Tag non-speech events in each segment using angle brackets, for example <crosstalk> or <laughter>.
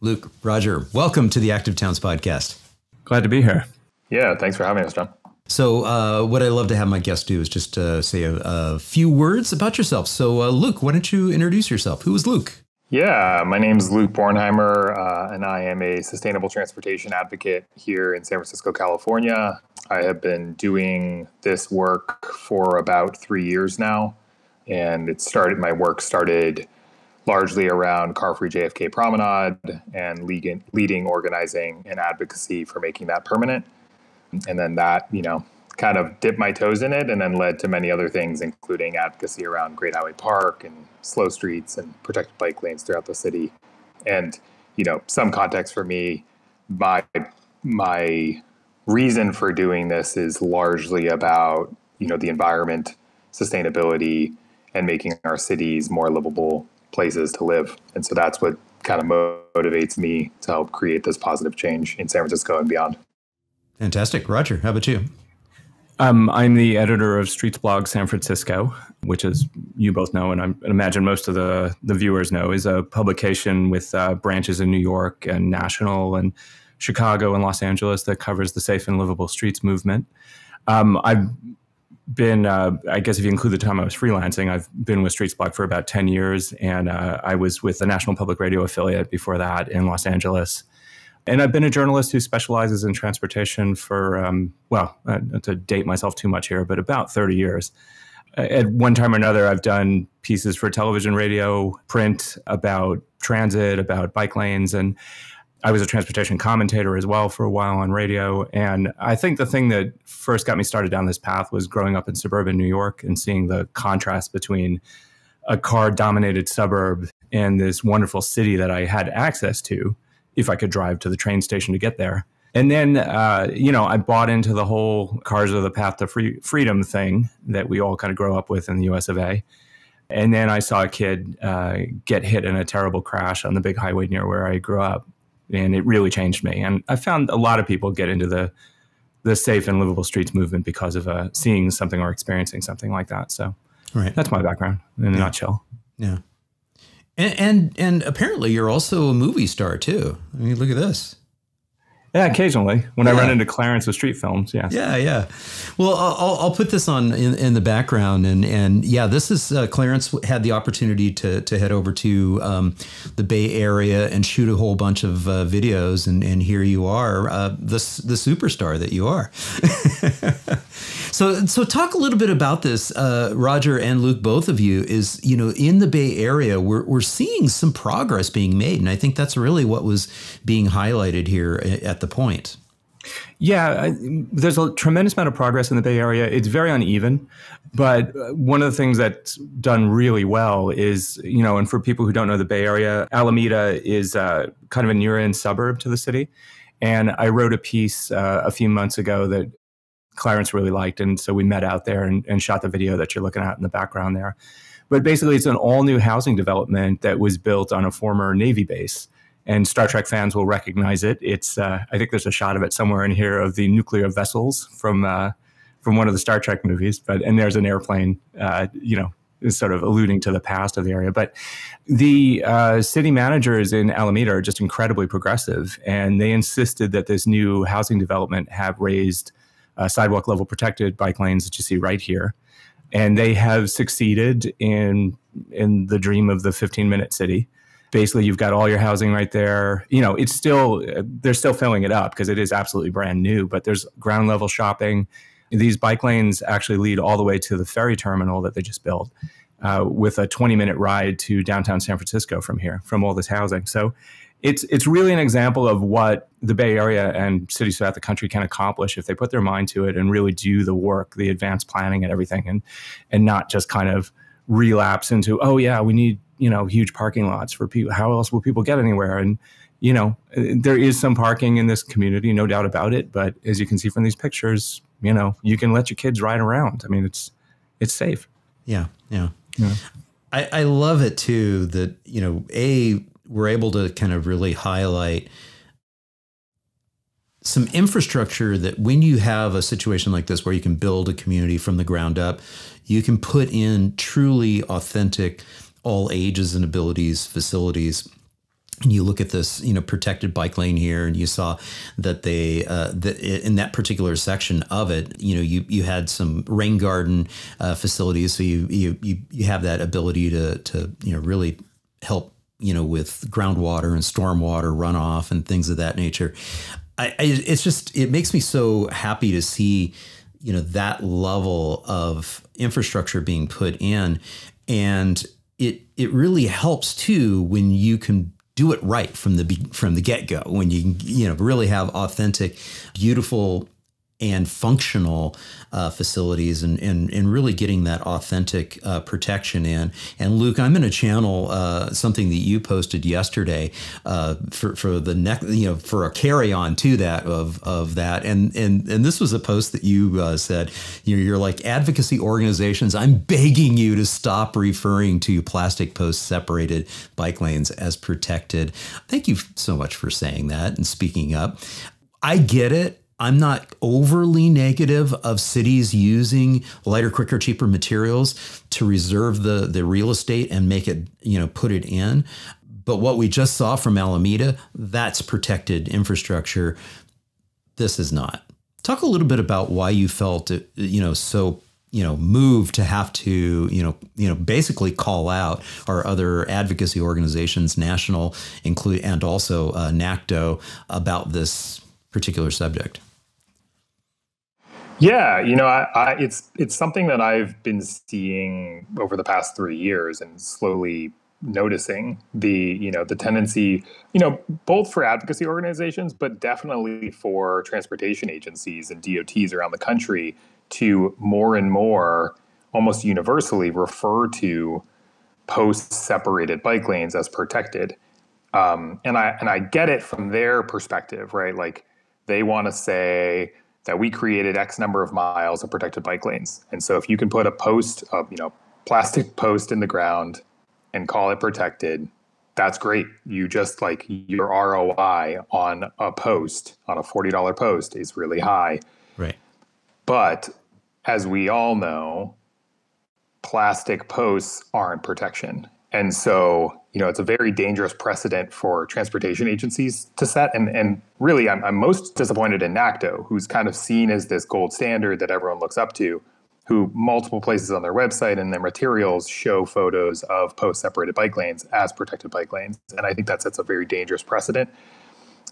Luke, Roger, welcome to the Active Towns podcast. Glad to be here. Yeah, thanks for having us, John. So, uh, what I love to have my guests do is just uh, say a, a, few words about yourself. So, uh, Luke, why don't you introduce yourself? Who is Luke? Yeah, my name is Luke Bornheimer, uh, and I am a sustainable transportation advocate here in San Francisco, California. I have been doing this work for about three years now, and it started. My work started largely around Car Free JFK Promenade and leading, leading organizing and advocacy for making that permanent. And then that you know kind of dipped my toes in it and then led to many other things including advocacy around great highway park and slow streets and protected bike lanes throughout the city. And you know some context for me my my reason for doing this is largely about you know the environment sustainability and making our cities more livable places to live and so that's what kind of motivates me to help create this positive change in san francisco and beyond Fantastic. Roger, how about you? Um, I'm the editor of Streetsblog San Francisco, which, as you both know, and I imagine most of the, the viewers know, is a publication with uh, branches in New York and national and Chicago and Los Angeles that covers the safe and livable streets movement. Um, I've been, uh, I guess, if you include the time I was freelancing, I've been with Streetsblog for about 10 years, and uh, I was with the National Public Radio affiliate before that in Los Angeles. And I've been a journalist who specializes in transportation for, um, well, uh, to date myself too much here, but about 30 years. At one time or another, I've done pieces for television, radio, print about transit, about bike lanes, and I was a transportation commentator as well for a while on radio. And I think the thing that first got me started down this path was growing up in suburban New York and seeing the contrast between a car dominated suburb and this wonderful city that I had access to if I could drive to the train station to get there. And then, uh, you know, I bought into the whole cars are the path to free- freedom thing that we all kind of grow up with in the US of A. And then I saw a kid uh, get hit in a terrible crash on the big highway near where I grew up. And it really changed me. And I found a lot of people get into the the safe and livable streets movement because of uh, seeing something or experiencing something like that. So right. that's my background in a nutshell. Yeah. And, and, and apparently you're also a movie star too. I mean, look at this. Yeah, occasionally when yeah. I run into Clarence with Streetfilms. Yeah. Yeah, yeah. Well, I'll, I'll put this on in, in, the background, and and yeah, this is uh, Clarence had the opportunity to to head over to um, the Bay Area and shoot a whole bunch of uh, videos, and and here you are, uh, the the superstar that you are. <laughs> So, so talk a little bit about this, uh, Roger and Luke, both of you. Is you know in the Bay Area, we're we're seeing some progress being made, and I think that's really what was being highlighted here at the point. Yeah, I, there's a tremendous amount of progress in the Bay Area. It's very uneven, but one of the things that's done really well is, you know, and for people who don't know the Bay Area, Alameda is uh, kind of a near in suburb to the city. And I wrote a piece uh, a few months ago that Clarence really liked. And so we met out there and, and shot the video that you're looking at in the background there. But basically, it's an all new housing development that was built on a former Navy base. And Star Trek fans will recognize it. It's uh, I think there's a shot of it somewhere in here of the nuclear vessels from uh, from one of the Star Trek movies. But and there's an airplane, uh, you know, sort of alluding to the past of the area. But the uh, city managers in Alameda are just incredibly progressive, and they insisted that this new housing development have raised uh, sidewalk level protected bike lanes that you see right here. And they have succeeded in in the dream of the 15 minute city. Basically, you've got all your housing right there. You know, it's still they're still filling it up because it is absolutely brand new. But there's ground level shopping. These bike lanes actually lead all the way to the ferry terminal that they just built, uh, with a 20 minute ride to downtown San Francisco from here, from all this housing. So it's it's really an example of what the Bay Area and cities throughout the country can accomplish if they put their mind to it and really do the work, the advanced planning and everything, and and not just kind of relapse into oh yeah we need you know huge parking lots for people. How else will people get anywhere? And you know uh, there is some parking in this community, no doubt about it. But as you can see from these pictures, you know you can let your kids ride around. I mean it's it's safe. Yeah, yeah. yeah. I, I love it too that you know a we're able to kind of really highlight some infrastructure that when you have a situation like this where you can build a community from the ground up, you can put in truly authentic, all ages and abilities facilities. And you look at this, you know, protected bike lane here, and you saw that they, uh, in that particular section of it, you know, you you had some rain garden uh, facilities, so you you you you have that ability to to you know really help you know with groundwater and stormwater runoff and things of that nature. I, I it's just it makes me so happy to see you know that level of infrastructure being put in, and it it really helps too when you can do it right from the from the get go when you you know really have authentic, beautiful and functional uh, facilities and, and, and really getting that authentic uh, protection in. And Luke, I'm going to channel uh, something that you posted yesterday uh, for, for the next, you know, for a carry on to that of, of that. And, and, and this was a post that you uh, said, you're, you're like advocacy organizations. I'm begging you to stop referring to plastic post separated bike lanes as protected. Thank you so much for saying that and speaking up. I get it. I'm not overly negative of cities using lighter, quicker, cheaper materials to reserve the the real estate and make it, you know, put it in. But what we just saw from Alameda, that's protected infrastructure. This is not. Talk a little bit about why you felt, you know, so you know moved to have to you know you know basically call out our other advocacy organizations national include and also uh, NACTO about this particular subject yeah, you know, I, I, it's it's something that I've been seeing over the past three years, and slowly noticing the you know the tendency, you know, both for advocacy organizations, but definitely for transportation agencies and DOTs around the country to more and more, almost universally, refer to post-separated bike lanes as protected. Um, and I and I get it from their perspective, right? Like they want to say that we created X number of miles of protected bike lanes. And so if you can put a post, of you know, plastic <laughs> post in the ground and call it protected, that's great. You just like your ROI on a post, on a $40 post is really high. Right. But as we all know, plastic posts aren't protection. And so, you know, it's a very dangerous precedent for transportation agencies to set. And, and really, I'm, I'm most disappointed in NACTO, who's kind of seen as this gold standard that everyone looks up to, who multiple places on their website and their materials show photos of post separated bike lanes as protected bike lanes. And I think that sets a very dangerous precedent.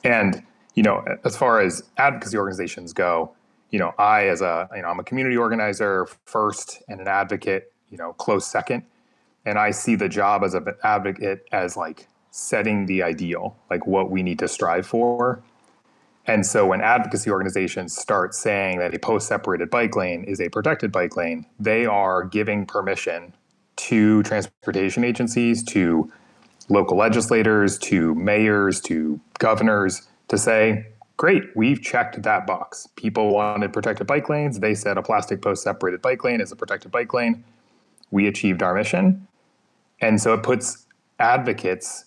And, you know, as far as advocacy organizations go, you know, I, as a, you know, I'm a community organizer first and an advocate, you know, close second and I see the job as an advocate as like setting the ideal, like what we need to strive for. And so when advocacy organizations start saying that a post separated bike lane is a protected bike lane, they are giving permission to transportation agencies, to local legislators, to mayors, to governors to say, great, we've checked that box. People wanted protected bike lanes. They said a plastic post separated bike lane is a protected bike lane. We achieved our mission and so it puts advocates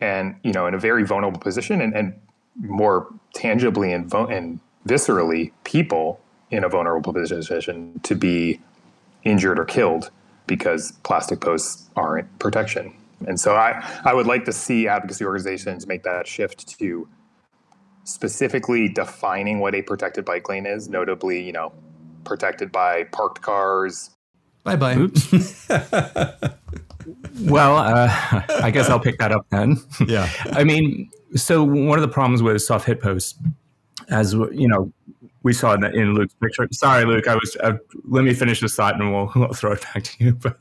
and you know in a very vulnerable position and, and more tangibly and, vo- and viscerally people in a vulnerable position to be injured or killed because plastic posts aren't protection. And so I, I would like to see advocacy organizations make that shift to specifically defining what a protected bike lane is, notably, you know, protected by parked cars. Bye bye. <laughs> well, uh, <laughs> I guess I'll pick that up then. Yeah. <laughs> I mean, so one of the problems with soft hit posts, as you know, we saw in, in Luke's picture. Sorry, Luke. I was. Uh, let me finish this thought, and we'll, <laughs> we'll throw it back to you. But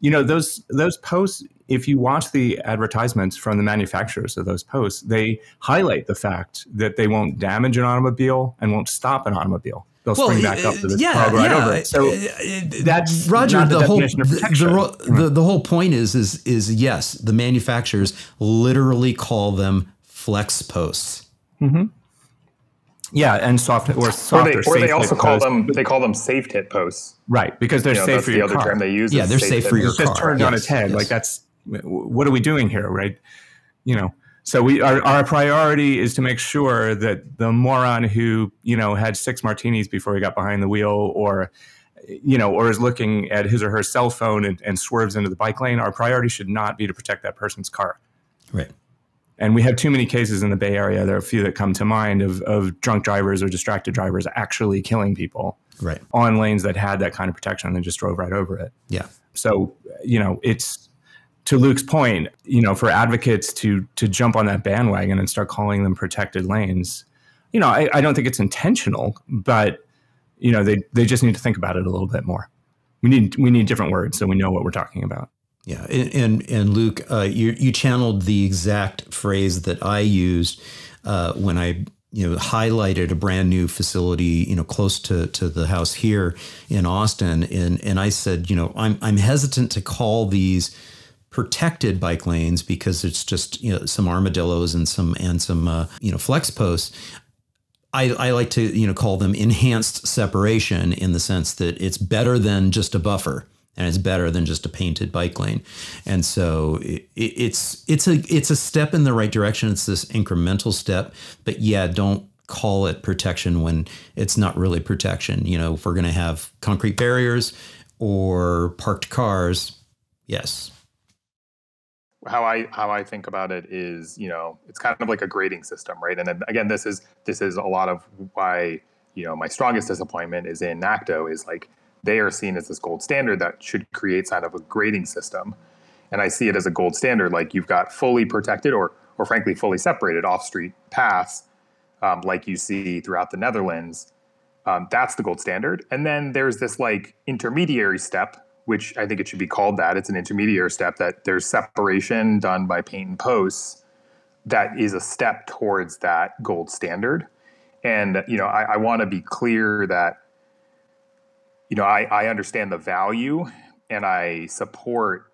you know, those those posts. If you watch the advertisements from the manufacturers of those posts, they highlight the fact that they won't damage an automobile and won't stop an automobile they'll well, spring back up uh, to the yeah, car right yeah. over it. Uh, so uh, that's Roger. The, the whole the, the, the, the whole point is is is yes, the manufacturers literally call them flex posts. Mm-hmm. Yeah, and soft or soft or, they, or, or they also call posts. them they call them safe hit posts. Right, because they're you know, safe for the your other car. term they use. Yeah, they're safe, safe for your it's car. Just turned yes, on its head. Yes. Like that's what are we doing here, right? You know. So we our, our priority is to make sure that the moron who you know had six martinis before he got behind the wheel, or you know, or is looking at his or her cell phone and, and swerves into the bike lane, our priority should not be to protect that person's car. Right. And we have too many cases in the Bay Area. There are a few that come to mind of, of drunk drivers or distracted drivers actually killing people right. on lanes that had that kind of protection and they just drove right over it. Yeah. So, you know, it's to Luke's point, you know, for advocates to to jump on that bandwagon and start calling them protected lanes, you know, I, I don't think it's intentional, but you know, they they just need to think about it a little bit more. We need we need different words so we know what we're talking about. Yeah, and and, and Luke, uh, you you channeled the exact phrase that I used uh, when I you know highlighted a brand new facility you know close to to the house here in Austin, and and I said you know I'm I'm hesitant to call these protected bike lanes because it's just you know some armadillos and some and some uh, you know flex posts. I, I like to you know call them enhanced separation in the sense that it's better than just a buffer and it's better than just a painted bike lane. And so it, it's it's a it's a step in the right direction. It's this incremental step, but yeah, don't call it protection when it's not really protection. You know, if we're going to have concrete barriers or parked cars, yes. How I how I think about it is, you know, it's kind of like a grading system, right? And then again, this is this is a lot of why you know my strongest disappointment is in NACTO is like they are seen as this gold standard that should create kind of a grading system. And I see it as a gold standard, like you've got fully protected or, or frankly, fully separated off street paths, um, like you see throughout the Netherlands. Um, that's the gold standard. And then there's this like intermediary step, which I think it should be called that. It's an intermediary step that there's separation done by paint and posts that is a step towards that gold standard. And, you know, I, I want to be clear that you know, I, I understand the value and I support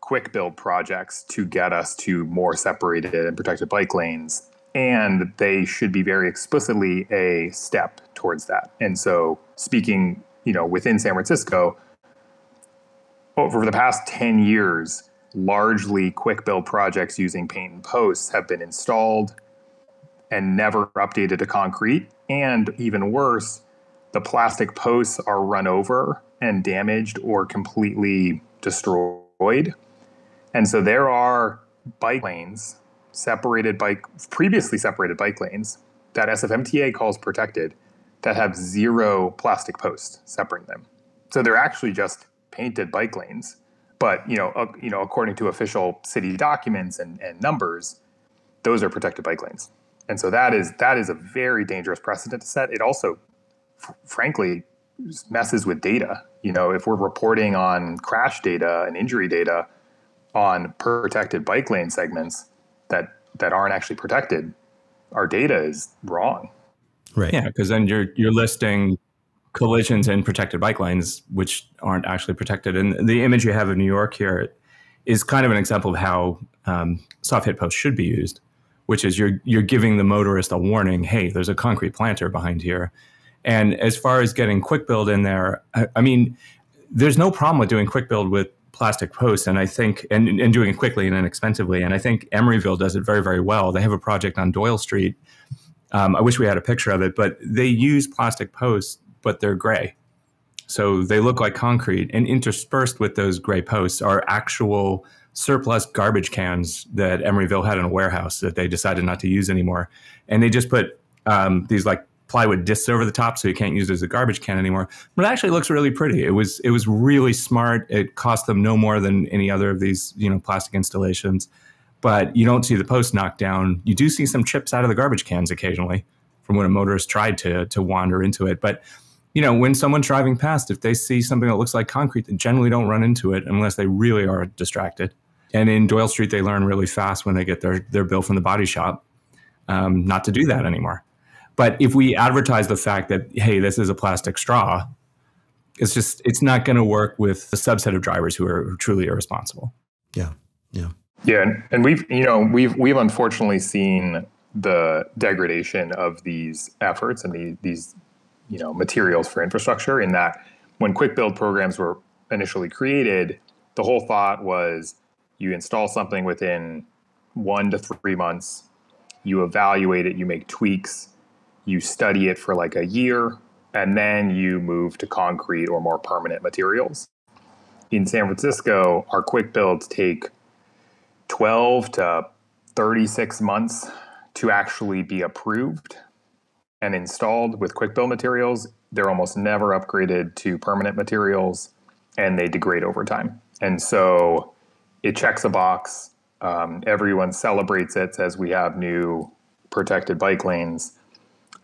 quick build projects to get us to more separated and protected bike lanes. And they should be very explicitly a step towards that. And so, speaking, you know, within San Francisco, over the past 10 years, largely quick build projects using paint and posts have been installed and never updated to concrete. And even worse, the plastic posts are run over and damaged or completely destroyed. And so there are bike lanes, separated bike, previously separated bike lanes that SFMTA calls protected that have zero plastic posts separating them. So they're actually just painted bike lanes. But you know, uh, you know, according to official city documents and, and numbers, those are protected bike lanes. And so that is that is a very dangerous precedent to set. It also frankly messes with data. You know, if we're reporting on crash data and injury data on protected bike lane segments that that aren't actually protected, our data is wrong. Right. Yeah, because then you're you're listing collisions in protected bike lanes which aren't actually protected. And the image you have of New York here is kind of an example of how um, soft hit posts should be used, which is you're you're giving the motorist a warning. Hey, there's a concrete planter behind here and as far as getting quick build in there, I, I mean, there's no problem with doing quick build with plastic posts and i think and, and doing it quickly and inexpensively and i think emeryville does it very very well they have a project on doyle street um, i wish we had a picture of it but they use plastic posts but they're gray so they look like concrete and interspersed with those gray posts are actual surplus garbage cans that emeryville had in a warehouse that they decided not to use anymore and they just put um, these like plywood discs over the top so you can't use it as a garbage can anymore. But it actually looks really pretty. It was it was really smart. It cost them no more than any other of these, you know, plastic installations. But you don't see the post knocked down. You do see some chips out of the garbage cans occasionally from when a motorist tried to to wander into it. But you know, when someone's driving past, if they see something that looks like concrete, they generally don't run into it unless they really are distracted. And in Doyle Street, they learn really fast when they get their their bill from the body shop um, not to do that anymore. But if we advertise the fact that, hey, this is a plastic straw, it's just, it's not going to work with the subset of drivers who are truly irresponsible. Yeah. Yeah. Yeah. And we've, you know, we've, we've unfortunately seen the degradation of these efforts and the, these, you know, materials for infrastructure in that when quick build programs were initially created, the whole thought was you install something within one to three months, you evaluate it, you make tweaks, you study it for like a year, and then you move to concrete or more permanent materials. In San Francisco, our quick builds take 12 to 36 months to actually be approved and installed with quick build materials. They're almost never upgraded to permanent materials and they degrade over time. And so it checks a box. Um, everyone celebrates it, says we have new protected bike lanes,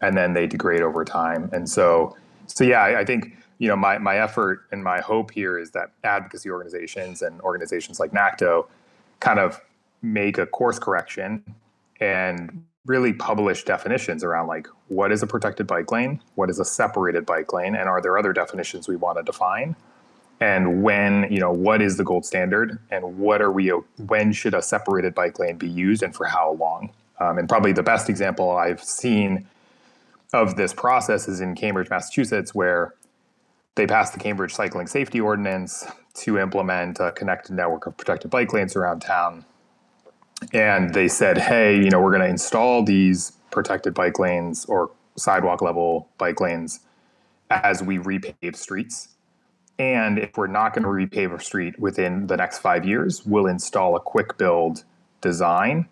and then they degrade over time. And so, so yeah, I, I think you know my my effort and my hope here is that advocacy organizations and organizations like NACTO kind of make a course correction and really publish definitions around like what is a protected bike lane, what is a separated bike lane, and are there other definitions we want to define? And when, you know, what is the gold standard and what are we, when should a separated bike lane be used and for how long? Um, and probably the best example I've seen of this process is in Cambridge, Massachusetts, where they passed the Cambridge Cycling Safety Ordinance to implement a connected network of protected bike lanes around town and they said, hey, you know, we're going to install these protected bike lanes or sidewalk level bike lanes as we repave streets. And if we're not going to repave a street within the next five years, we'll install a quick build design.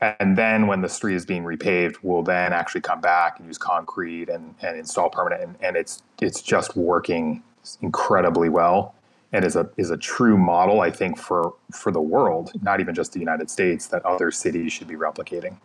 And then when the street is being repaved, we'll then actually come back and use concrete and, and install permanent. And, and it's it's just working incredibly well and is a is a true model I think for for the world, not even just the United States, that other cities should be replicating.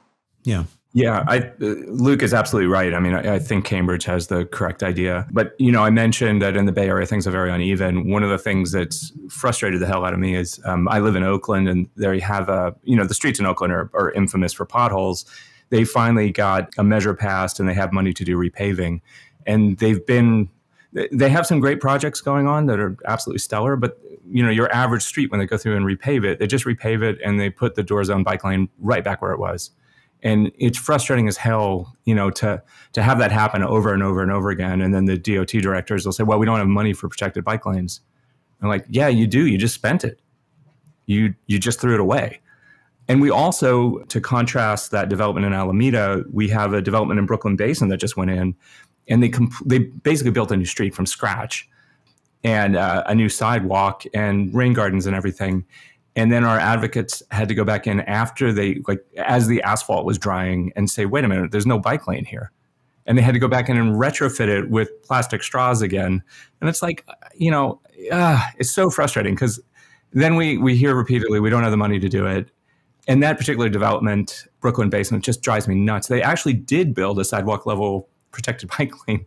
Yeah. Yeah, I, uh, Luke is absolutely right. I mean, I, I, think Cambridge has the correct idea. But, you know, I mentioned that in the Bay Area, things are very uneven. One of the things that's frustrated the hell out of me is um, I live in Oakland and there you have a, you know, the streets in Oakland are, are infamous for potholes. They finally got a measure passed and they have money to do repaving. And they've been they have some great projects going on that are absolutely stellar, but you know, your average street when they go through and repave it, they just repave it and they put the door zone bike lane right back where it was. And it's frustrating as hell, you know, to to have that happen over and over and over again. And then the DOT directors will say, "Well, we don't have money for protected bike lanes." I'm like, "Yeah, you do. You just spent it. You you just threw it away." And we also, to contrast that development in Alameda, we have a development in Brooklyn Basin that just went in and they they basically built a new street from scratch and uh, a new sidewalk and rain gardens and everything. And then our advocates had to go back in after they like as the asphalt was drying and say, "Wait a minute, there's no bike lane here." And they had to go back in and retrofit it with plastic straws again. And it's like, you know, uh, it's so frustrating because then we we hear repeatedly we don't have the money to do it. And that particular development, Brooklyn Basin just drives me nuts. They actually did build a sidewalk level protected <laughs> bike lane,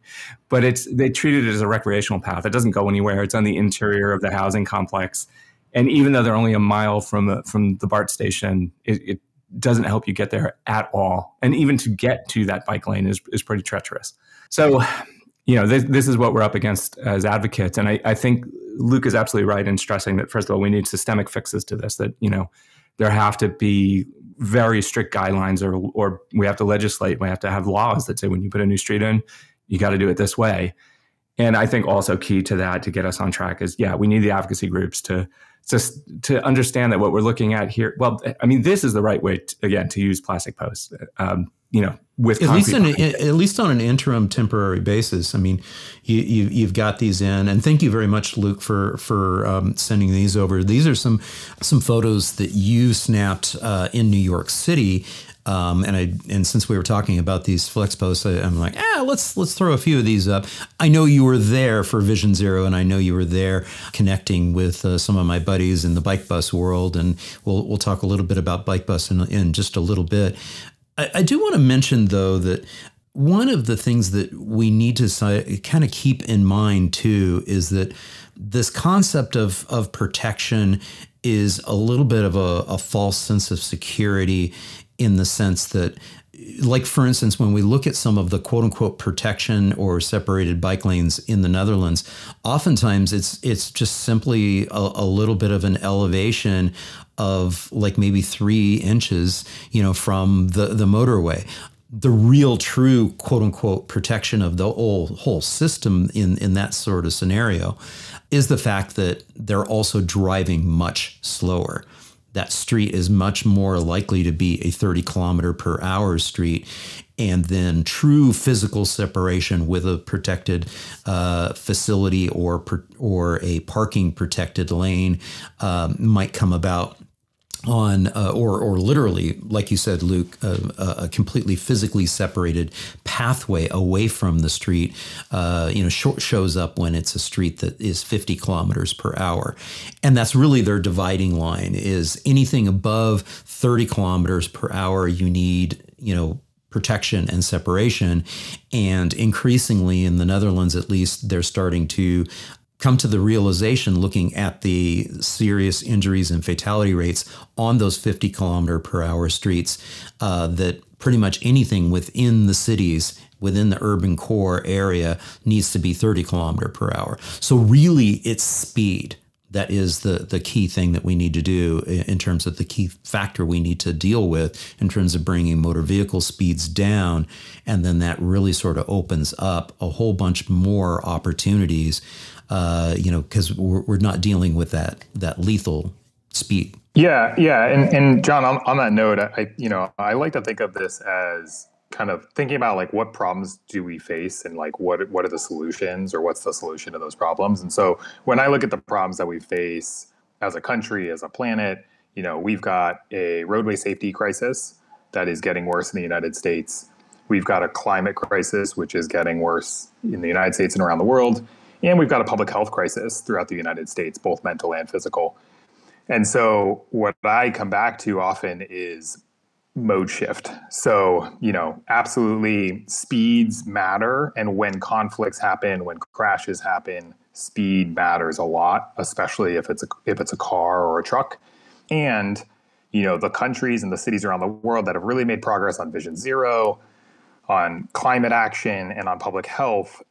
but it's they treat it as a recreational path. It doesn't go anywhere. It's on the interior of the housing complex, and even though they're only a mile from the, from the BART station, it, it doesn't help you get there at all. And even to get to that bike lane is is pretty treacherous. So, you know, this, this is what we're up against as advocates. And I, I think Luke is absolutely right in stressing that first of all, we need systemic fixes to this. That you know, there have to be very strict guidelines or or we have to legislate we have to have laws that say when you put a new street in you got to do it this way. And i think also key to that to get us on track is yeah we need the advocacy groups to just to understand that what we're looking at here well i mean this is the right way to, again to use plastic posts. Um, you know with at least in, at least on an interim temporary basis. I mean, you, you have got these in, and thank you very much, Luke, for for um, sending these over. These are some some photos that you snapped uh, in New York City. Um, and I and since we were talking about these flex posts, I, am like, ah, let's let's throw a few of these up. I know you were there for Vision Zero, and I know you were there connecting with uh, some of my buddies in the bike bus world, and we'll we'll talk a little bit about bike bus in, in just a little bit. I, I do want to mention, though, that one of the things that we need to kind of keep in mind too is that this concept of of protection is a little bit of a, a, false sense of security in the sense that like for instance when we look at some of the quote unquote protection or separated bike lanes in the Netherlands oftentimes it's it's just simply a, a little bit of an elevation of like maybe three inches, you know, from the, the motorway. The real true quote unquote protection of the whole, whole system in, in that sort of scenario is the fact that they're also driving much slower. That street is much more likely to be a 30 kilometer per hour street and then true physical separation with a protected uh, facility or or a parking protected lane um, might come about on uh, or or literally like you said luke a, a completely physically separated pathway away from the street uh, you know sh- shows up when it's a street that is 50 kilometers per hour. And that's really their dividing line is anything above 30 kilometers per hour you need you know protection and separation. And increasingly in the netherlands at least they're starting to come to the realization looking at the serious injuries and fatality rates on those 50 kilometer per hour streets uh, that pretty much anything within the cities within the urban core area needs to be 30 kilometer per hour. So really it's speed that is the the key thing that we need to do in terms of the key factor we need to deal with in terms of bringing motor vehicle speeds down. And then that really sort of opens up a whole bunch more opportunities uh, you know, because we're, we're not dealing with that that lethal speed. Yeah, yeah, and and John, on, on that note, I you know I like to think of this as kind of thinking about like what problems do we face and like what what are the solutions or what's the solution to those problems. And so when I look at the problems that we face as a country, as a planet, you know, we've got a roadway safety crisis that is getting worse in the United States. We've got a climate crisis, which is getting worse in the United States and around the world. And we've got a public health crisis throughout the United States, both mental and physical. And so, what I come back to often is mode shift. So, you know, absolutely speeds matter. And when conflicts happen, when crashes happen, speed matters a lot, especially if it's a, if it's a car or a truck. And, you know, the countries and the cities around the world that have really made progress on Vision Zero, on climate action, and on public health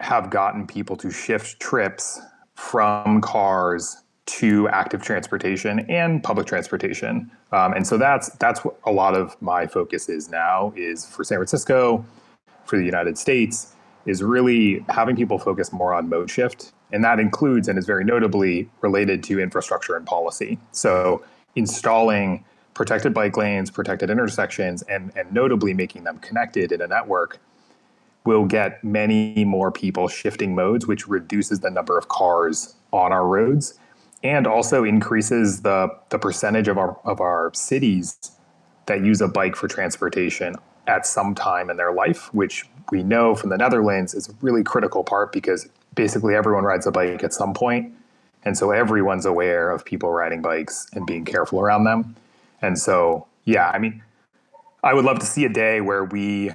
have gotten people to shift trips from cars to active transportation and public transportation. Um, and so that's that's what a lot of my focus is now is for San Francisco, for the United States, is really having people focus more on mode shift. And that includes and is very notably related to infrastructure and policy. So installing protected bike lanes, protected intersections, and, and notably making them connected in a network will get many more people shifting modes, which reduces the number of cars on our roads and also increases the, the percentage of our, of our cities that use a bike for transportation at some time in their life, which we know from the Netherlands is a really critical part because basically everyone rides a bike at some point. And so everyone's aware of people riding bikes and being careful around them. And so, yeah, I mean, I would love to see a day where we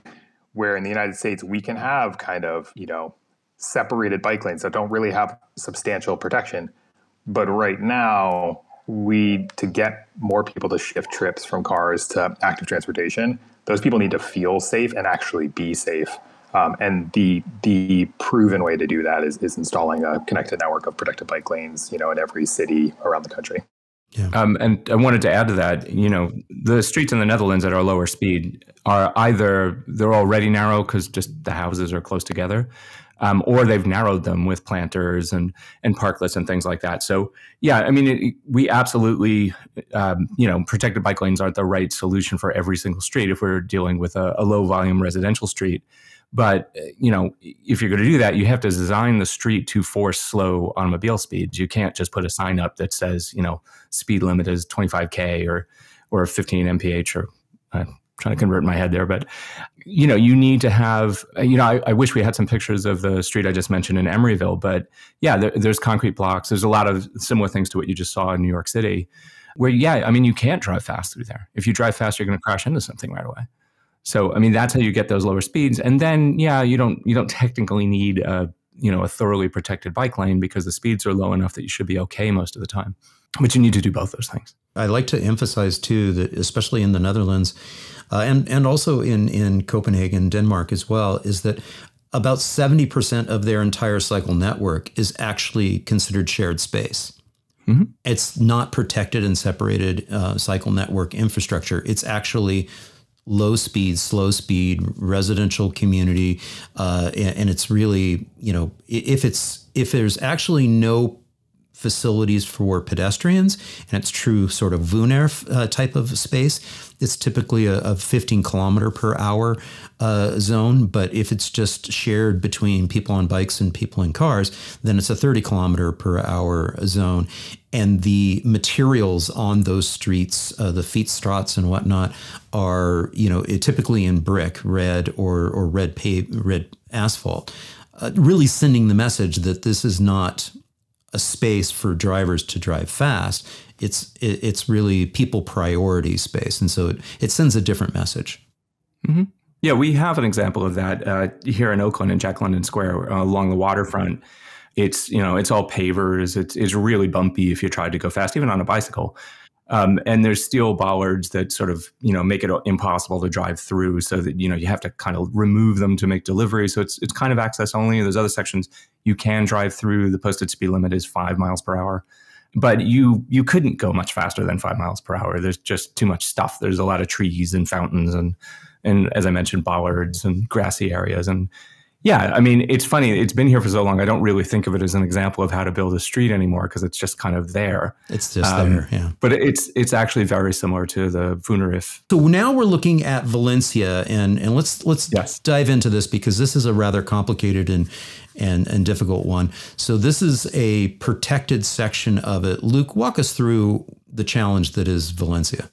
where in the United States we can have kind of, you know, separated bike lanes that don't really have substantial protection. But right now, we to get more people to shift trips from cars to active transportation, those people need to feel safe and actually be safe. Um, and the the proven way to do that is, is installing a connected network of protected bike lanes, you know, in every city around the country. Yeah. Um, and I wanted to add to that, you know, the streets in the Netherlands at our lower speed are either they're already narrow because just the houses are close together, um, or they've narrowed them with planters and and parklets and things like that. So yeah, I mean, it, we absolutely, um, you know, protected bike lanes aren't the right solution for every single street if we're dealing with a, a low volume residential street. But you know, if you're going to do that, you have to design the street to force slow automobile speeds. You can't just put a sign up that says, you know, speed limit is 25k or or 15 mph or uh, trying to convert my head there, but you know, you need to have. You know, I, I, wish we had some pictures of the street I just mentioned in Emeryville, but yeah, there, there's concrete blocks. There's a lot of similar things to what you just saw in New York City, where yeah, I mean, you can't drive fast through there. If you drive fast, you're going to crash into something right away. So I mean that's how you get those lower speeds. And then yeah, you don't you don't technically need a you know a thoroughly protected bike lane because the speeds are low enough that you should be okay most of the time. But you need to do both those things. I'd like to emphasize too that especially in the Netherlands, uh, and and also in in Copenhagen, Denmark as well, is that about 70% of their entire cycle network is actually considered shared space. Mm-hmm. It's not protected and separated uh, cycle network infrastructure. It's actually low speed, slow speed, residential community, uh, and, and, it's really you know if it's if there's actually no facilities for pedestrians, and it's true sort of woonerf uh, type of space. It's typically a, a 15 kilometer per hour uh, zone, but if it's just shared between people on bikes and people in cars, then it's a 30 kilometer per hour zone. And the materials on those streets, uh, the Fietsstraats and whatnot, are you know typically in brick, red or or red pave, red asphalt, uh, really sending the message that this is not a space for drivers to drive fast. It's it, it's really people priority space, and so it, it sends a different message. Mm-hmm. Yeah, we have an example of that uh, here in Oakland in Jack London Square uh, along the waterfront. It's you know it's all pavers. It's it's really bumpy if you try to go fast, even on a bicycle. Um, and there's steel bollards that sort of you know make it impossible to drive through, so that you know you have to kind of remove them to make delivery. So it's it's kind of access only. There's other sections you can drive through. The posted speed limit is five miles per hour, but you you couldn't go much faster than five miles per hour. There's just too much stuff. There's a lot of trees and fountains and and as I mentioned, bollards and grassy areas and yeah, I mean, it's funny. It's been here for so long. I don't really think of it as an example of how to build a street anymore because it's just kind of there. It's just um, there, yeah. But it's it's actually very similar to the woonerf. So now we're looking at Valencia, and and let's let's yes. dive into this because this is a rather complicated and and and difficult one. So this is a protected section of it. Luke, walk us through the challenge that is Valencia.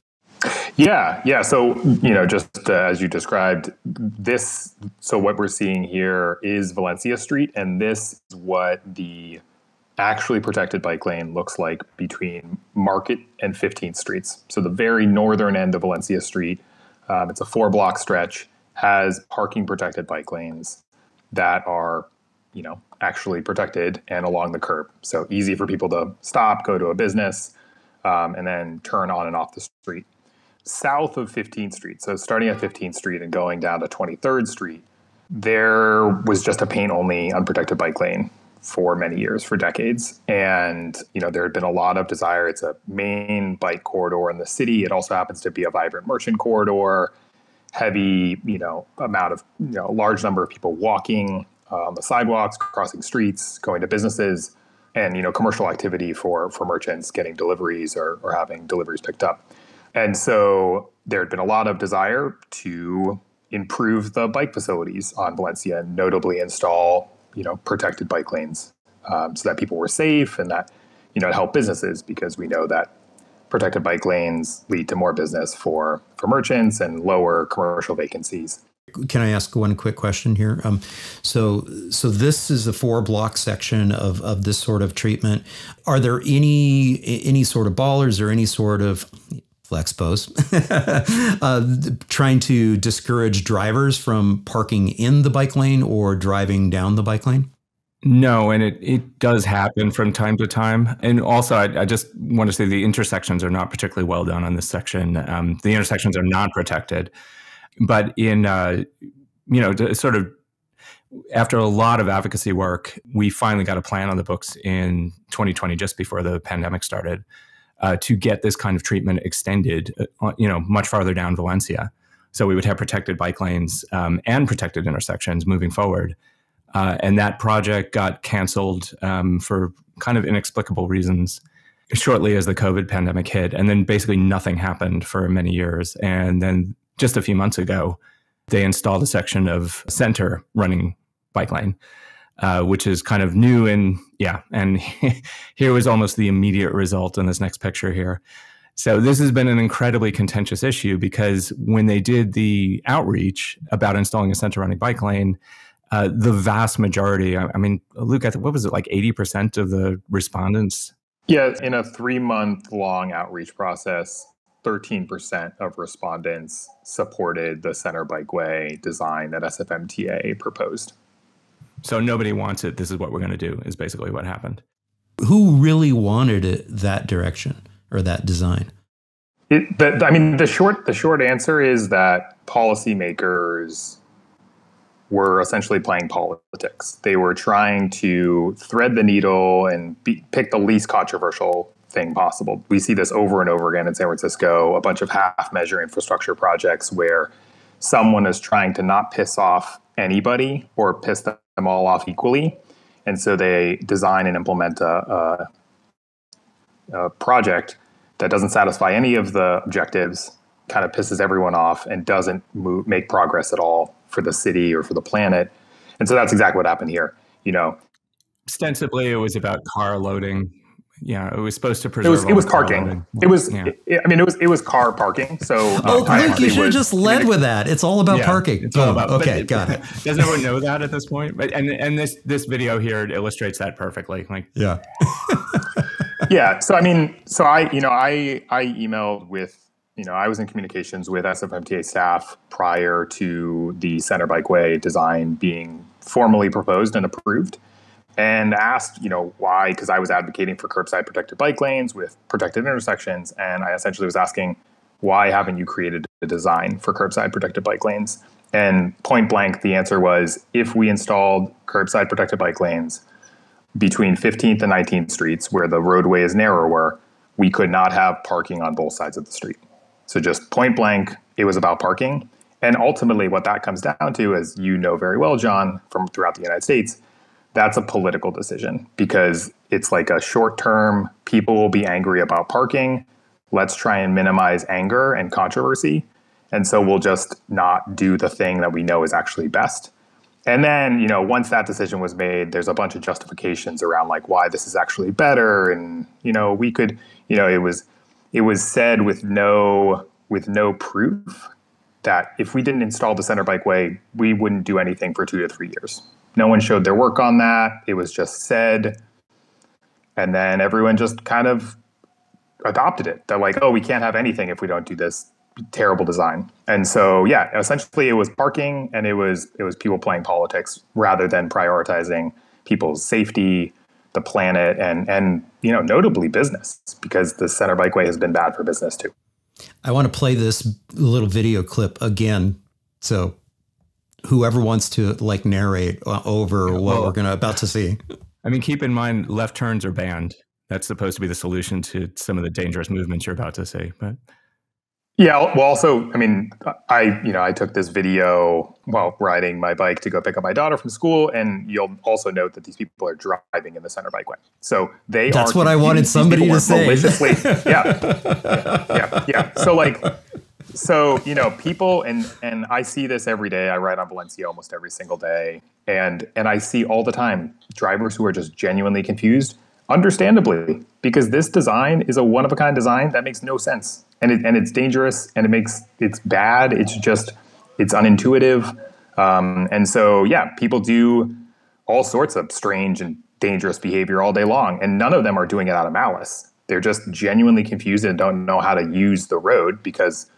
Yeah, yeah. So, you know, just uh, as you described, this, so what we're seeing here is Valencia Street, and this is what the actually protected bike lane looks like between Market and 15th Streets. So, the very northern end of Valencia Street, um, it's a four block stretch, has parking protected bike lanes that are, you know, actually protected and along the curb. So, easy for people to stop, go to a business, um, and then turn on and off the street south of 15th Street, so starting at 15th Street and going down to 23rd Street, there was just a paint only unprotected bike lane for many years, for decades. And, you know, there had been a lot of desire. It's a main bike corridor in the city. It also happens to be a vibrant merchant corridor, heavy, you know, amount of, you know, a large number of people walking uh, on the sidewalks, crossing streets, going to businesses, and, you know, commercial activity for, for merchants getting deliveries or, or having deliveries picked up. And so there had been a lot of desire to improve the bike facilities on Valencia and notably install, you know, protected bike lanes um, so that people were safe and that, you know, help businesses because we know that protected bike lanes lead to more business for, for merchants and lower commercial vacancies. Can I ask one quick question here? Um, so, so this is a four block section of, of this sort of treatment. Are there any any sort of bollards or any sort of Flexpos, <laughs> uh, trying to discourage drivers from parking in the bike lane or driving down the bike lane? No, and it, it does happen from time to time. And also, I, I just want to say the intersections are not particularly well done on this section. Um, the intersections are not protected. But in, uh, you know, sort of after a lot of advocacy work, we finally got a plan on the books in 2020, just before the pandemic started uh, to get this kind of treatment extended, uh, you know, much farther down Valencia. So we would have protected bike lanes um, and protected intersections moving forward. Uh, and that project got canceled um, for kind of inexplicable reasons shortly as the COVID pandemic hit. And then basically nothing happened for many years. And then just a few months ago, they installed a section of center running bike lane uh, which is kind of new and yeah. And <laughs> here was almost the immediate result in this next picture here. So this has been an incredibly contentious issue because when they did the outreach about installing a center running bike lane, uh, the vast majority, I, mean, Luke, I what was it like 80% of the respondents? Yeah, in a three month long outreach process, 13% of respondents supported the center bikeway design that SFMTA proposed. So nobody wants it. This is what we're going to do. Is basically what happened. Who really wanted it that direction or that design? It, the, I mean, the short the short answer is that policymakers were essentially playing politics. They were trying to thread the needle and be, pick the least controversial thing possible. We see this over and over again in San Francisco. A bunch of half measure infrastructure projects where someone is trying to not piss off anybody or piss them all off equally. And so they design and implement a, a a project that doesn't satisfy any of the objectives, kind of pisses everyone off, and doesn't move, make progress at all for the city or for the planet. And so that's exactly what happened here. You know, ostensibly it was about car loading. Yeah, it was supposed to preserve. It was. It was parking. It was. Yeah. It, I mean, it was. It was car parking. So. Oh, uh, Luke, you should have just led with that. It's all about yeah, parking. It's all about. Okay, got it. <laughs> Doesn't everyone know that at this point? But and and this this video here illustrates that perfectly. Like. Yeah. <laughs> yeah. So I mean, so I you know I I emailed with you know I was in communications with SFMTA staff prior to the center bikeway design being formally proposed and approved and asked, you know, why, because I was advocating for curbside protected bike lanes with protected intersections. And I essentially was asking, why haven't you created a design for curbside protected bike lanes? And point blank, the answer was if we installed curbside protected bike lanes between 15th and 19th streets, where the roadway is narrower, we could not have parking on both sides of the street. So just point blank, it was about parking. And ultimately, what that comes down to, as you know very well, John, from throughout the United States, that's a political decision because it's like a short term, people will be angry about parking. Let's try and minimize anger and controversy. And so we'll just not do the thing that we know is actually best. And then, you know, once that decision was made, there's a bunch of justifications around like why this is actually better. And, you know, we could, you know, it was it was said with no with no proof that if we didn't install the center bike way, we wouldn't do anything for two to three years no one showed their work on that. It was just said. And then everyone just kind of adopted it. They're like, oh, we can't have anything if we don't do this terrible design. And so, yeah, essentially it was parking and it was it was people playing politics rather than prioritizing people's safety, the planet, and and you know, notably business because the center bikeway has been bad for business too. I want to play this little video clip again. So whoever wants to like narrate uh, over what well, we're gonna about to see. I mean, keep in mind, left turns are banned. That's supposed to be the solution to some of the dangerous movements you're about to see. But yeah, well, also, I mean, I you know I took this video while riding my bike to go pick up my daughter from school, and you'll also note that these people are driving in the center bikeway. So they that's what I wanted somebody to say. yeah, <laughs> yeah, yeah, yeah. So like so you know people and and i see this every day. I ride on valencia almost every single day. And and i see all the time drivers who are just genuinely confused understandably because this design is a one of a kind design that makes no sense. And it, and it's dangerous and it makes it's bad. It's just it's unintuitive. Um, and so yeah people do all sorts of strange and dangerous behavior all day long and none of them are doing it out of malice. They're just genuinely confused and don't know how to use the road because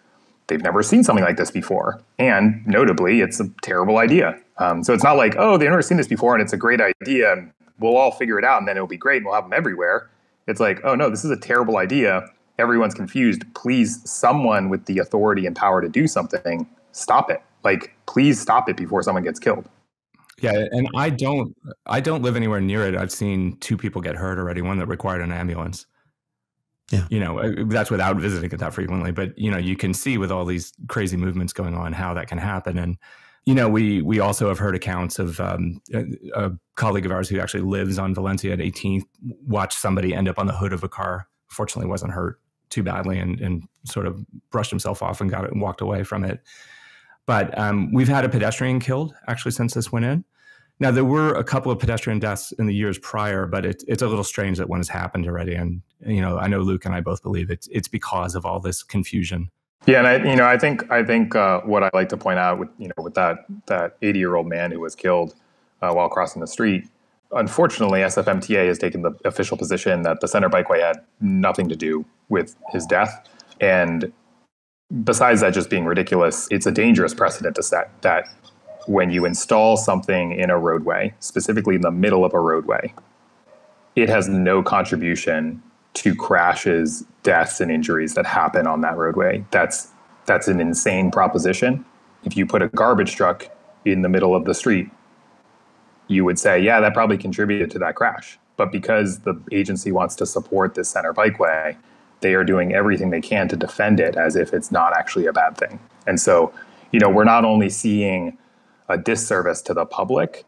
they've never seen something like this before. And notably, it's a terrible idea. Um, so it's not like, oh, they've never seen this before and it's a great idea and we'll all figure it out and then it'll be great and we'll have them everywhere. It's like, oh, no, this is a terrible idea. Everyone's confused. Please, someone with the authority and power to do something, stop it. Like, please stop it before someone gets killed. Yeah, and I don't I don't live anywhere near it. I've seen two people get hurt already, one that required an ambulance. Yeah. You know, uh, that's without visiting it that frequently, but you know, you can see with all these crazy movements going on how that can happen. And you know, we we also have heard accounts of um, a, a, colleague of ours who actually lives on Valencia at 18th watched somebody end up on the hood of a car. Fortunately, wasn't hurt too badly, and and sort of brushed himself off and got it and walked away from it. But um, we've had a pedestrian killed actually since this went in. Now, there were a couple of pedestrian deaths in the years prior, but it, it's a little strange that one has happened already. And, you know, I know Luke and I both believe it's, it's because of all this confusion. Yeah, and I, you know, I think I think uh, what I like to point out with you know with that that 80 year old man who was killed uh, while crossing the street. Unfortunately, SFMTA has taken the official position that the center bikeway had nothing to do with his death, and besides that just being ridiculous, it's a dangerous precedent to set that when you install something in a roadway, specifically in the middle of a roadway, it has no contribution to crashes, deaths, and injuries that happen on that roadway. That's that's an insane proposition. If you put a garbage truck in the middle of the street, you would say, yeah, that probably contributed to that crash. But because the agency wants to support this center bikeway, they are doing everything they can to defend it as if it's not actually a bad thing. And so, you know, we're not only seeing a disservice to the public,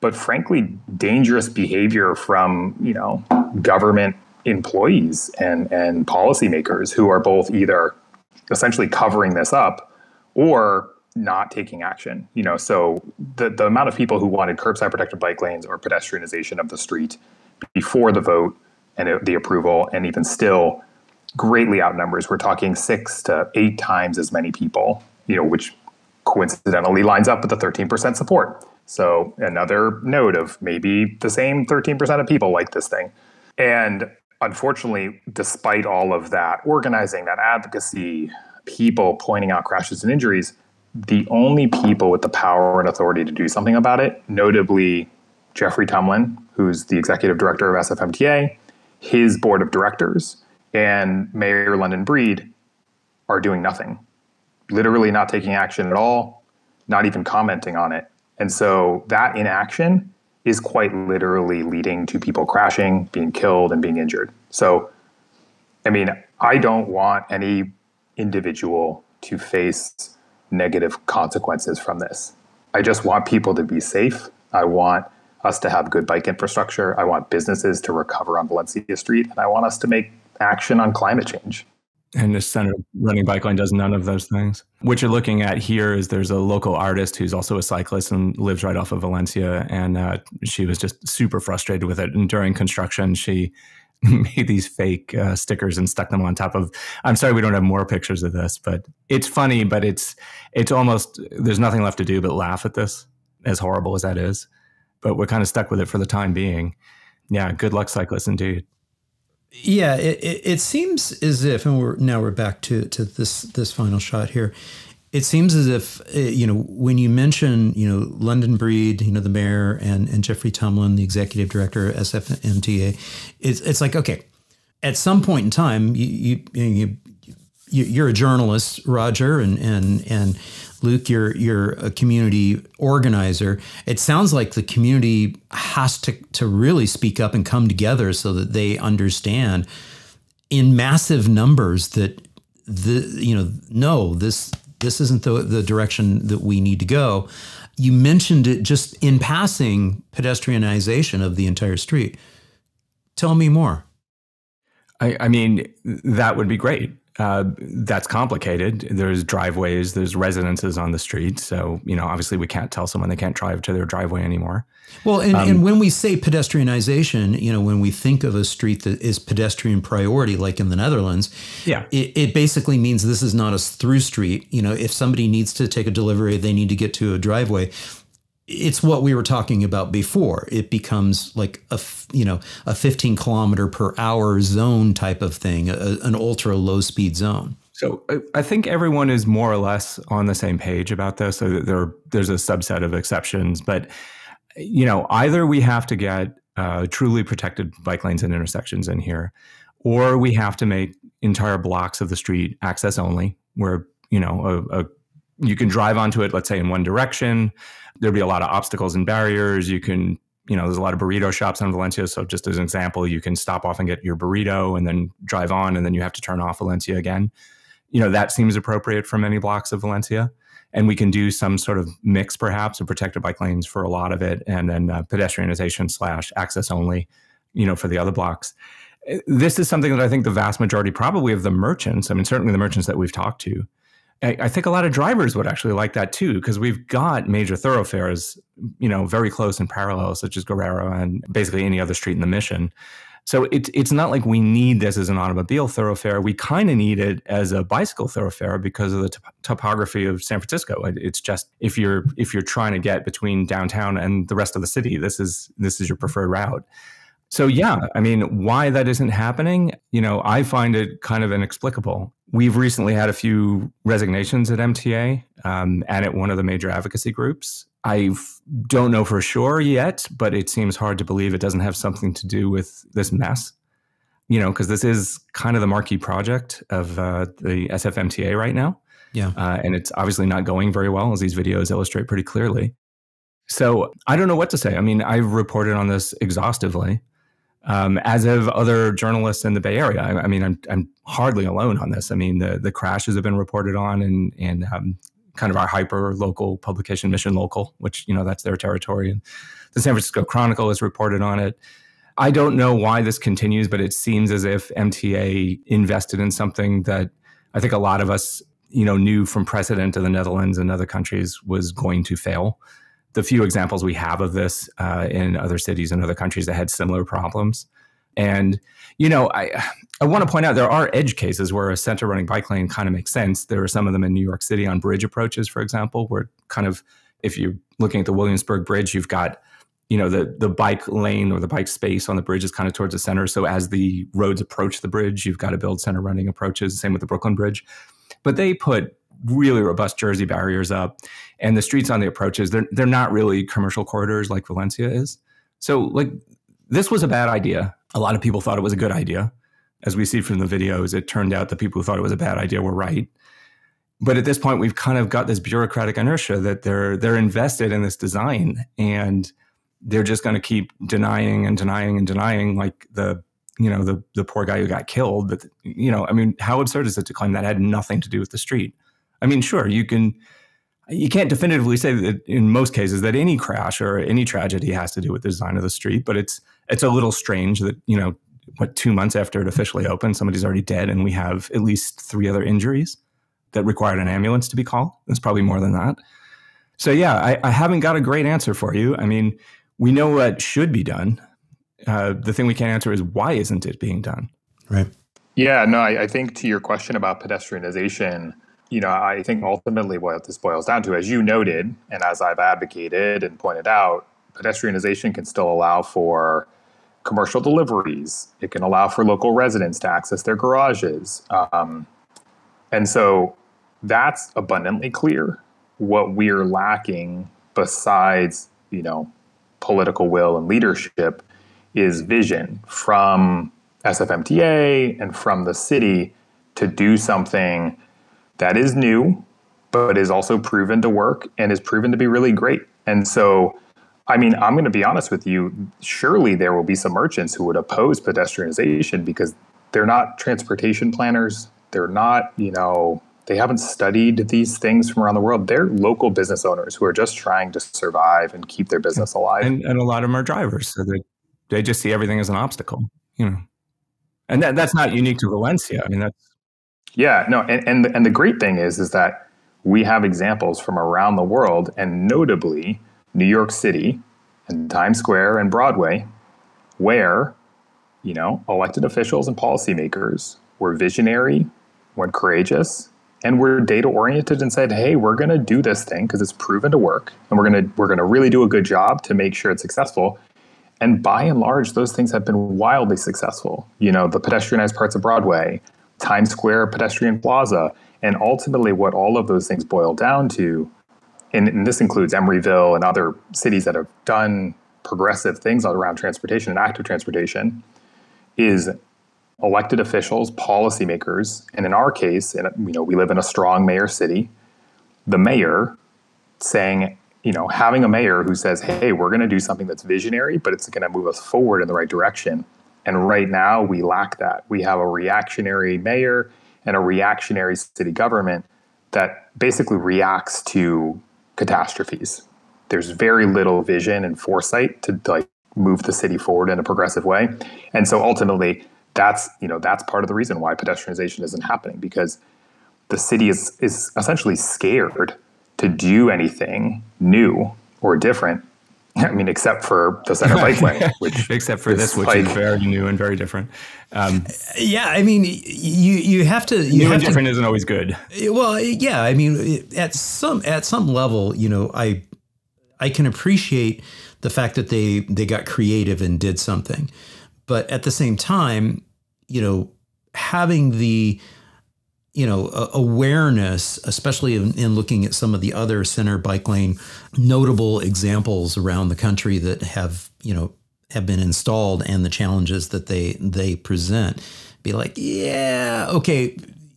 but frankly, dangerous behavior from you know government employees and, and policymakers who are both either essentially covering this up or not taking action. You know, so the, the amount of people who wanted curbside protected bike lanes or pedestrianization of the street before the vote and the approval, and even still greatly outnumbers. We're talking six to eight times as many people, you know, which coincidentally lines up with the 13% support. So another note of maybe the same 13% of people like this thing. And unfortunately, despite all of that organizing, that advocacy, people pointing out crashes and injuries, the only people with the power and authority to do something about it, notably Jeffrey Tumlin, who's the executive director of SFMTA, his board of directors, and Mayor London Breed are doing nothing, literally not taking action at all, not even commenting on it. And so that inaction is quite literally leading to people crashing, being killed, and being injured. So, I mean, I don't want any individual to face negative consequences from this. I just want people to be safe. I want us to have good bike infrastructure. I want businesses to recover on Valencia Street. And I want us to make action on climate change. And the Center Running Bike line does none of those things. What you're looking at here is there's a local artist who's also a cyclist and lives right off of Valencia. And uh, she was just super frustrated with it. And during construction, she <laughs> made these fake uh, stickers and stuck them on top of. I'm sorry we don't have more pictures of this, but it's funny. But it's it's almost there's nothing left to do but laugh at this, as horrible as that is. But we're kind of stuck with it for the time being. Yeah, good luck, cyclists, indeed. Yeah, it, it, it, seems as if, and we're now we're back to to this this final shot here. It seems as if uh, you know when you mention you know London Breed, you know the mayor, and and Jeffrey Tumlin, the executive director of SFMTA, it's it's like okay, at some point in time, you you, you, you you're a journalist, Roger, and and and Luke, you're you're a uh, community organizer. It sounds like the community has to to really speak up and come together so that they understand in massive numbers that the you know no this this isn't the the direction that we need to go. You mentioned it just in passing pedestrianization of the entire street. Tell me more. I, I mean, that would be great. Uh, that's complicated. There's driveways, there's residences on the street. So, you know, obviously we can't tell someone they can't drive to their driveway anymore. Well, and, um, and when we say pedestrianization, you know, when we think of a street that is pedestrian priority, like in the Netherlands, yeah, it, it basically means this is not a through street. You know, if somebody needs to take a delivery, they need to get to a driveway it's what we were talking about before. It becomes like a you know a 15 kilometer per hour zone type of thing, a, an ultra low speed zone. So I think everyone is more or less on the same page about this. So there there's a subset of exceptions, but you know either we have to get uh, truly protected bike lanes and intersections in here, or we have to make entire blocks of the street access only, where you know a, a you can drive onto it, let's say in one direction there'd be a lot of obstacles and barriers. You can, you know, there's a lot of burrito shops in Valencia. So just as an example, you can stop off and get your burrito and then drive on, and then you have to turn off Valencia again. You know, that seems appropriate for many blocks of Valencia. And we can do some sort of mix, perhaps, of protected bike lanes for a lot of it, and then uh, pedestrianization slash access only, you know, for the other blocks this is something that I think the vast majority, probably of the merchants, I mean, certainly the merchants that we've talked to, I, I think a lot of drivers would actually like that too, because we've got major thoroughfares, you know, very close in parallel, such as Guerrero and basically any other street in the Mission. So it's it's not like we need this as an automobile thoroughfare. We kind of need it as a bicycle thoroughfare because of the top- topography of San Francisco. It's just if you're if you're trying to get between downtown and the rest of the city, this is this is your preferred route. So yeah, I mean, why that isn't happening, you know, I find it kind of inexplicable. We've recently had a few resignations at MTA um, and at one of the major advocacy groups. I don't know for sure yet, but it seems hard to believe it doesn't have something to do with this mess. You know, because this is kind of the marquee project of uh, the SFMTA right now. Yeah. Uh, and it's obviously not going very well, as these videos illustrate pretty clearly. So I don't know what to say. I mean, I've reported on this exhaustively um, as have other journalists in the Bay Area. I, I, mean, I'm, I'm hardly alone on this. I mean, the the crashes have been reported on, and and um, kind of our hyper local publication, Mission Local, which you know that's their territory, and the San Francisco Chronicle has reported on it. I don't know why this continues, but it seems as if MTA invested in something that I think a lot of us, you know, knew from precedent in the Netherlands and other countries was going to fail. The few examples we have of this uh, in other cities and other countries that had similar problems, and you know, I I want to point out there are edge cases where a center running bike lane kind of makes sense. There are some of them in New York City on bridge approaches, for example, where kind of if you're looking at the Williamsburg Bridge, you've got you know the the bike lane or the bike space on the bridge is kind of towards the center. So as the roads approach the bridge, you've got to build center running approaches. Same with the Brooklyn Bridge, but they put really robust jersey barriers up, and the streets on the approaches they're they're not really commercial corridors like Valencia is. So like this was a bad idea. A lot of people thought it was a good idea. As we see from the videos, it turned out the people who thought it was a bad idea were right but at this point we've kind of got this bureaucratic inertia that they're they're invested in this design and they're just going to keep denying and denying and denying like the you know the the poor guy who got killed but you know i mean how absurd is it to claim that had nothing to do with the street i mean sure you can you can't definitively say that in most cases that any crash or any tragedy has to do with the design of the street but it's it's a little strange that you know what two months after it officially opened somebody's already dead and we have at least three other injuries that required an ambulance to be called it's probably more than that so yeah I, I haven't got a great answer for you i mean we know what should be done. Uh, the thing we can't answer is why isn't it being done? Right. Yeah, no, I, I, think to your question about pedestrianization, you know, I think ultimately what this boils down to, as you noted, and as I've advocated and pointed out, pedestrianization can still allow for commercial deliveries. It can allow for local residents to access their garages. Um, and so that's abundantly clear. What we're lacking besides, you know, political will and leadership is vision from SFMTA and from the city to do something that is new, but is also proven to work and is proven to be really great. And so, I mean, I'm going to be honest with you. Surely there will be some merchants who would oppose pedestrianization because they're not transportation planners. They're not, you know, they haven't studied these things from around the world. They're local business owners who are just trying to survive and keep their business alive. And, and a lot of them are drivers, so they they just see everything as an obstacle, you know. And that, that's not unique to Valencia. I mean, that's yeah, no, and and the, and the great thing is is that we have examples from around the world, and notably New York City and Times Square and Broadway, where you know elected officials and policymakers were visionary, were courageous, and we're data oriented and said, "Hey, we're going to do this thing because it's proven to work, and we're going to we're going to really do a good job to make sure it's successful." And by and large, those things have been wildly successful. You know, the pedestrianized parts of Broadway, Times Square pedestrian plaza, and ultimately, what all of those things boil down to, and, and this includes Emeryville and other cities that have done progressive things around transportation and active transportation, is elected officials, policymakers, and in our case, and you know, we live in a strong mayor city, the mayor saying, you know, having a mayor who says, "Hey, we're going to do something that's visionary, but it's going to move us forward in the right direction." And right now, we lack that. We have a reactionary mayor and a reactionary city government that basically reacts to catastrophes. There's very little vision and foresight to like move the city forward in a progressive way. And so ultimately, that's you know that's part of the reason why pedestrianization isn't happening because the city is is essentially scared to do anything new or different. I mean, except for the center bike lane, <laughs> which except for this, which like, is very new and very different. Um, yeah, I mean, you you have to you new and different to, isn't always good. Well, yeah, I mean, at some at some level, you know, I I can appreciate the fact that they they got creative and did something, but at the same time, you know, having the you know awareness, especially in, in, looking at some of the other center bike lane notable examples around the country that have you know have been installed and the challenges that they they present. Be like, yeah, okay,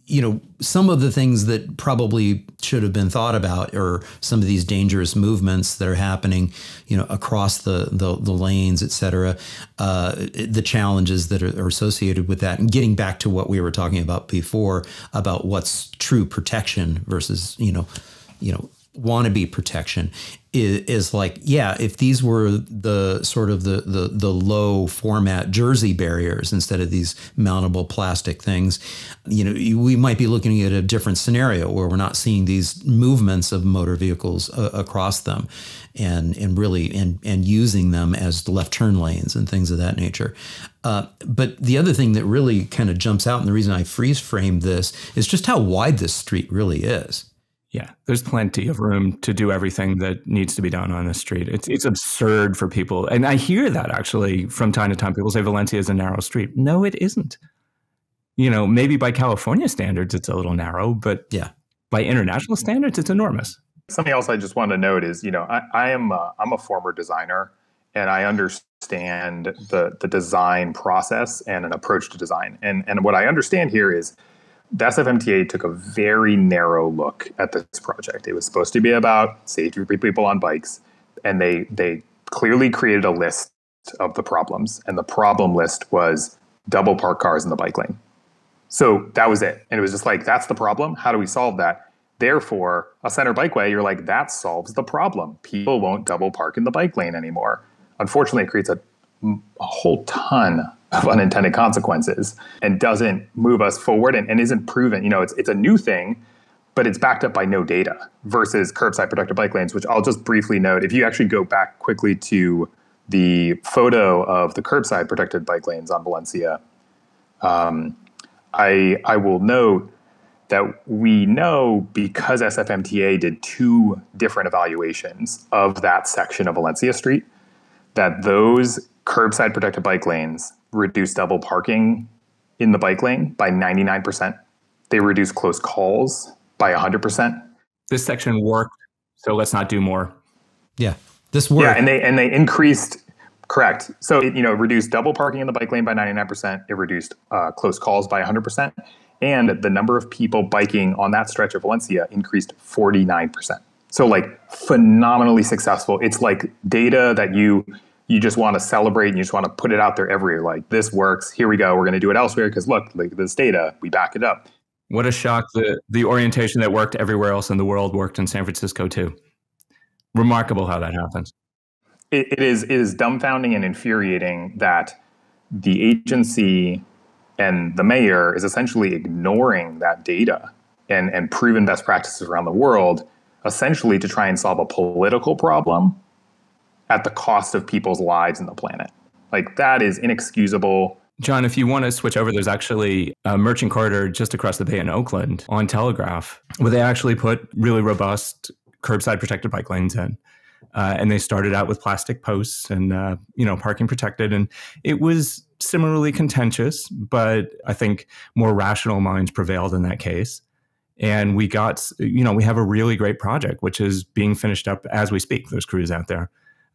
you know, some of the things that probably should have been thought about or some of these dangerous movements that are happening, you know, across the the, the lanes, et cetera, uh, the challenges that are, are, associated with that, and getting back to what we were talking about before about what's true protection versus, you know, you know, wannabe protection is, is, like, yeah, if these were the sort of the, the the low format jersey barriers instead of these mountable plastic things, you know, we might be looking at a different scenario where we're not seeing these movements of motor vehicles uh, across them, and and really and and using them as the left turn lanes and things of that nature. Uh, but the other thing that really kind of jumps out, and the reason I freeze framed this is just how wide this street really is. Yeah, there's plenty of room to do everything that needs to be done on the street. It's it's absurd for people, and I hear that actually from time to time. People say Valencia is a narrow street. No, it isn't. You know, maybe by California standards, it's a little narrow, but yeah, by international standards, it's enormous. Something else I just want to note is, you know, I, I am a, I'm a former designer, and I understand the the design process and an approach to design. And and what I understand here is the SFMTA took a very narrow look at this project. It was supposed to be about safety for people on bikes, and they they clearly created a list of the problems, and the problem list was double park cars in the bike lane. So that was it, and it was just like that's the problem. How do we solve that? Therefore, a center bikeway, you're like that solves the problem. People won't double park in the bike lane anymore. Unfortunately, it creates a, a whole ton of unintended consequences and doesn't move us forward and, and isn't proven. You know, it's it's a new thing, but it's backed up by no data versus curbside protected bike lanes, which I'll just briefly note. If you actually go back quickly to the photo of the curbside protected bike lanes on Valencia, um, I I will note that we know because SFMTA did two different evaluations of that section of Valencia Street that those curbside protected bike lanes reduce double parking in the bike lane by 99%. They reduce close calls by 100%. This section worked, so let's not do more. Yeah. This worked. Yeah, and they and they increased correct. So it, you know, reduced double parking in the bike lane by 99%, it reduced uh, close calls by 100%, and the number of people biking on that stretch of Valencia increased 49%. So like phenomenally successful. It's like data that you you just want to celebrate and you just want to put it out there everywhere. Like this works. Here we go. We're going to do it elsewhere because look, like this data, we back it up. What a shock! The the orientation that worked everywhere else in the world worked in San Francisco too. Remarkable how that happens. it, it is it is dumbfounding and infuriating that the agency and the mayor is essentially ignoring that data and and proven best practices around the world, essentially to try and solve a political problem at the cost of people's lives and the planet. Like that is inexcusable. John, if you want to switch over, there's actually a merchant corridor just across the bay in Oakland on Telegraph, where they actually put really robust curbside protected bike lanes in. Uh, and they started out with plastic posts and uh, you know parking protected, and it was similarly contentious, but I think more rational minds prevailed in that case. And we got, you know, we have a really great project, which is being finished up as we speak. There's crews out there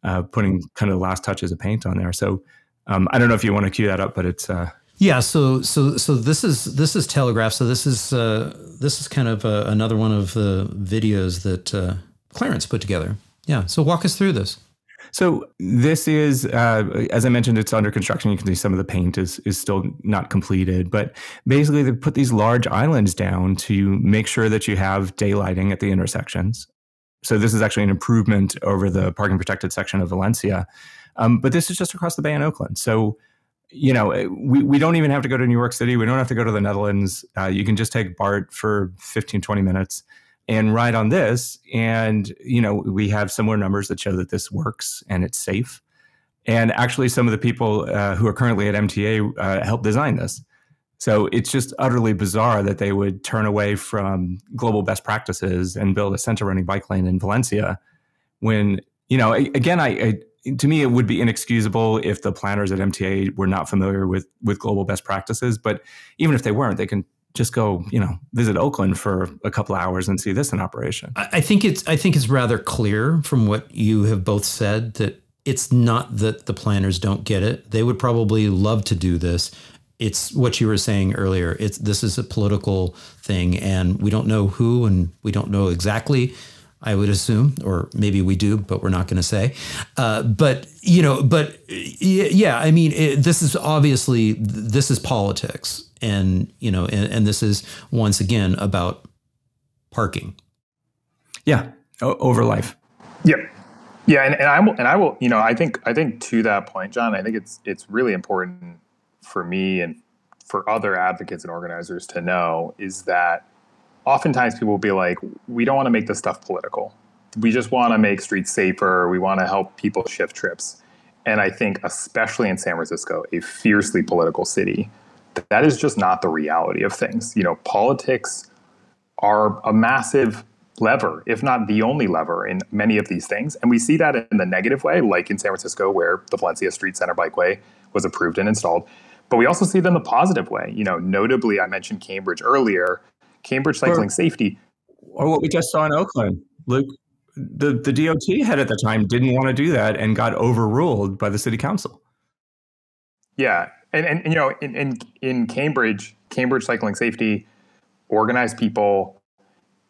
uh, putting kind of the last touches of paint on there. So um, I don't know if you want to cue that up, but it's uh, yeah. So so so this is this is Telegraph. So this is uh, this is kind of uh, another one of the videos that uh, Clarence put together. Yeah. So walk us through this. So this is, uh, as I mentioned, it's under construction. You can see some of the paint is is still not completed, but basically they put these large islands down to make sure that you have daylighting at the intersections. So this is actually an improvement over the parking protected section of Valencia. Um, but this is just across the bay in Oakland. So, you know, eh, we, we don't even have to go to New York City. We don't have to go to the Netherlands. Uh, you can just take BART for 15, 20 minutes and ride on this. And, you know, we have similar numbers that show that this works and it's safe. And actually, some of the people uh, who are currently at MTA uh, helped design this. So it's just utterly bizarre that they would turn away from global best practices and build a center running bike lane in Valencia when, you know, again, I, I to me, it would be inexcusable if the planners at MTA were not familiar with with global best practices. But even if they weren't, they can just go, you know, visit Oakland for a couple hours and see this in operation. I think it's I think it's rather clear from what you have both said that it's not that the planners don't get it. They would probably love to do this it's what you were saying earlier. It's this is a political thing, and we don't know who, and we don't know exactly. I would assume, or maybe we do, but we're not going to say. Uh, but you know, but yeah, I mean, it, this is obviously this is politics, and you know, and, and this is once again about parking. Yeah, over life. Yep. Yeah, and, and I will, and I will, you know, I think, I think to that point, John, I think it's, it's really important for me and for other advocates and organizers to know is that oftentimes people will be like, we don't want to make this stuff political. We just want to make streets safer. We want to help people shift trips. And I think, especially in San Francisco, a fiercely political city, that is just not the reality of things. You know, politics are a massive lever, if not the only lever in many of these things. And we see that in the negative way, like in San Francisco, where the Valencia Street Center Bikeway was approved and installed. But we also see them the positive way. You know, notably, I mentioned Cambridge earlier. Cambridge cycling or, safety, or what we just saw in Oakland, Luke. The the DOT head at the time didn't want to do that and got overruled by the city council. Yeah, and and, and you know, in, in in Cambridge, Cambridge cycling safety organized people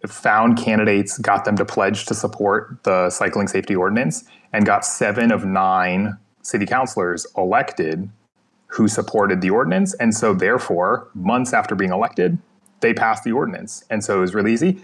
found candidates, got them to pledge to support the cycling safety ordinance, and got seven of nine city councilors elected who supported the ordinance. And so, therefore, months after being elected, they passed the ordinance. And so it was really easy.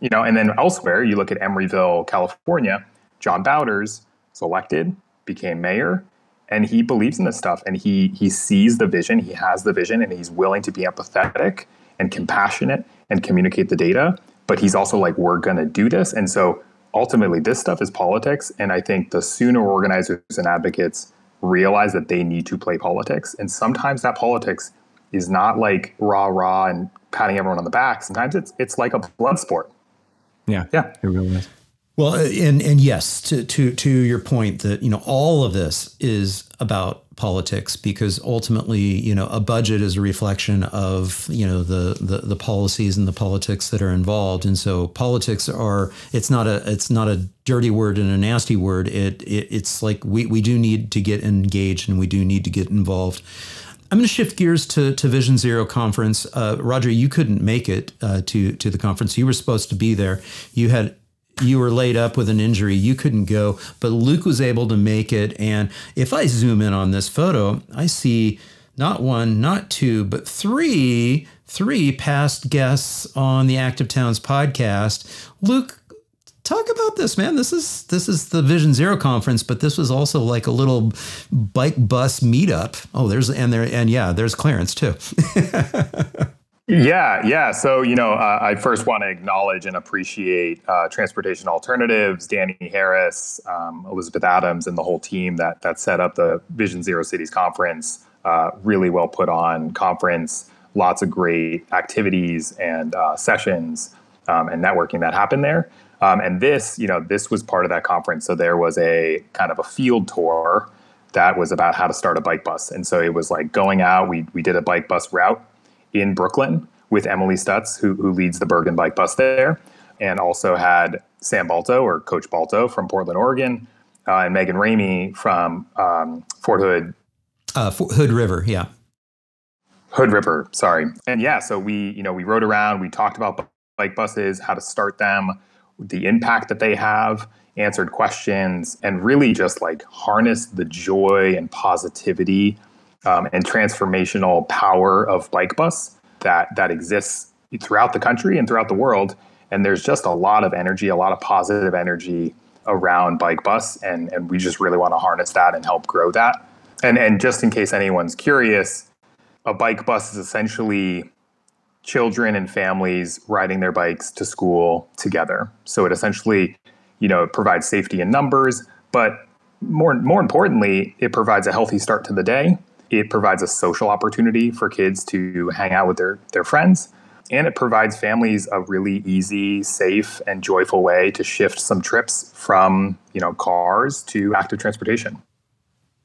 You know, and then elsewhere, you look at Emeryville, California, John Bauters was elected, became mayor, and he believes in this stuff and he he sees the vision, he has the vision, and he's willing to be empathetic and compassionate and communicate the data. But he's also like, we're gonna do this. And so ultimately this stuff is politics. And I think the sooner organizers and advocates realize that they need to play politics. And sometimes that politics is not like rah rah and patting everyone on the back. Sometimes it's it's like a blood sport. Yeah, yeah, it really is. Well, and and yes, to to to your point that you know all of this is about politics because ultimately you know a budget is a reflection of you know the, the the policies and the politics that are involved and so politics are it's not a it's not a dirty word and a nasty word it, it it's like we we do need to get engaged and we do need to get involved I'm going to shift gears to, to Vision Zero conference. Uh, Roger, you couldn't make it uh, to to the conference. You were supposed to be there. You had you were laid up with an injury. You couldn't go, but Luke was able to make it. And if I zoom in on this photo, I see not one, not two, but three three past guests on the Active Towns podcast. Luke, talk about this, man. This is this is the Vision Zero conference, but this was also like a little bike bus meetup. Oh, there's and there and yeah, there's Clarence too. <laughs> yeah, yeah. So you know, uh, I first want to acknowledge and appreciate uh, Transportation Alternatives, Danny Harris, um, Elizabeth Adams, and the whole team that that set up the Vision Zero Cities conference. Uh, really well put on conference. Lots of great activities and uh, sessions um, and networking that happened there. Um, and this, you know, this was part of that conference. So there was a kind of a field tour that was about how to start a bike bus. And so it was like going out. We we did a bike bus route in Brooklyn with Emily Stutz, who who leads the Bergen Bike Bus there, and also had Sam Balto or Coach Balto from Portland, Oregon, uh, and Megan Ramey from um, Fort Hood. Uh, Hood River, yeah. Hood River, sorry. And yeah, so we, you know, we rode around, we talked about bike buses, how to start them, the impact that they have, answered questions, and really just like harnessed the joy and positivity um, and transformational power of Bike Bus that that exists throughout the country and throughout the world. And there's just a lot of energy, a lot of positive energy around Bike Bus, and and we just really want to harness that and help grow that. And and just in case anyone's curious, a bike bus is essentially children and families riding their bikes to school together. So it essentially, you know, provides safety in numbers, but more more importantly, it provides a healthy start to the day. It provides a social opportunity for kids to hang out with their their friends, and it provides families a really easy, safe, and joyful way to shift some trips from, you know, cars to active transportation.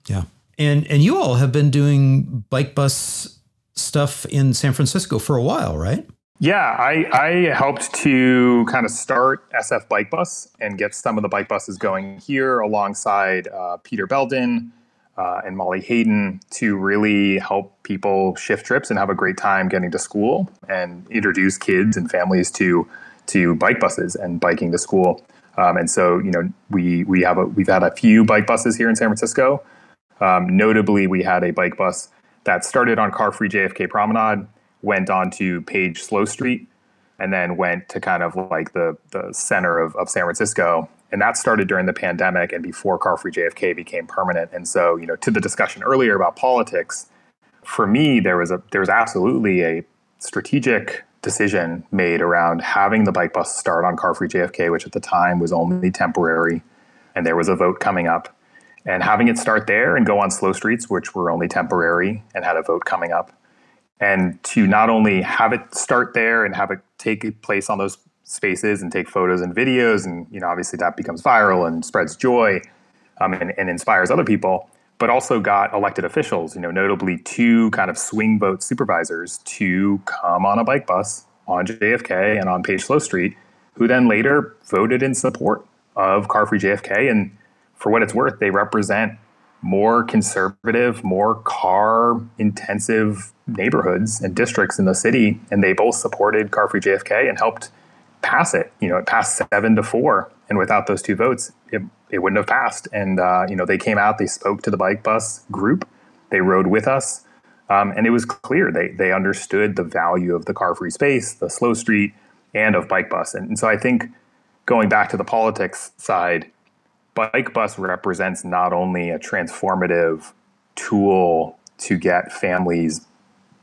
Yeah. And and you all have been doing bike bus stuff in San Francisco for a while, right? Yeah, I, I helped to kind of start SF Bike Bus and get some of the bike buses going here alongside uh, Peter Belden uh, and Molly Hayden to really help people shift trips and have a great time getting to school and introduce kids and families to to bike buses and biking to school. Um, and so, you know, we we have a, we've had a few bike buses here in San Francisco. Um, notably, we had a bike bus that started on car free JFK Promenade, went on to Page Slow Street, and then went to kind of like the the center of, of San Francisco. And that started during the pandemic and before Car Free JFK became permanent. And so, you know, to the discussion earlier about politics, for me, there was a there was absolutely a strategic decision made around having the bike bus start on Car Free JFK, which at the time was only temporary, and there was a vote coming up. And having it start there and go on slow streets, which were only temporary, and had a vote coming up. And to not only have it start there and have it take place on those spaces and take photos and videos, and you know, obviously that becomes viral and spreads joy um, and, and inspires other people, but also got elected officials, you know, notably two kind of swing vote supervisors to come on a bike bus on JFK and on Page Slow Street, who then later voted in support of Car Free JFK. And for what it's worth, they represent more conservative, more car intensive neighborhoods and districts in the city. And they both supported Car Free JFK and helped pass it. You know, it passed seven to four. And without those two votes, it it wouldn't have passed. And uh, you know, they came out, they spoke to the bike bus group, they rode with us, um, and it was clear they they understood the value of the car free space, the slow street, and of bike bus. And, and so I think going back to the politics side, bike bus represents not only a transformative tool to get families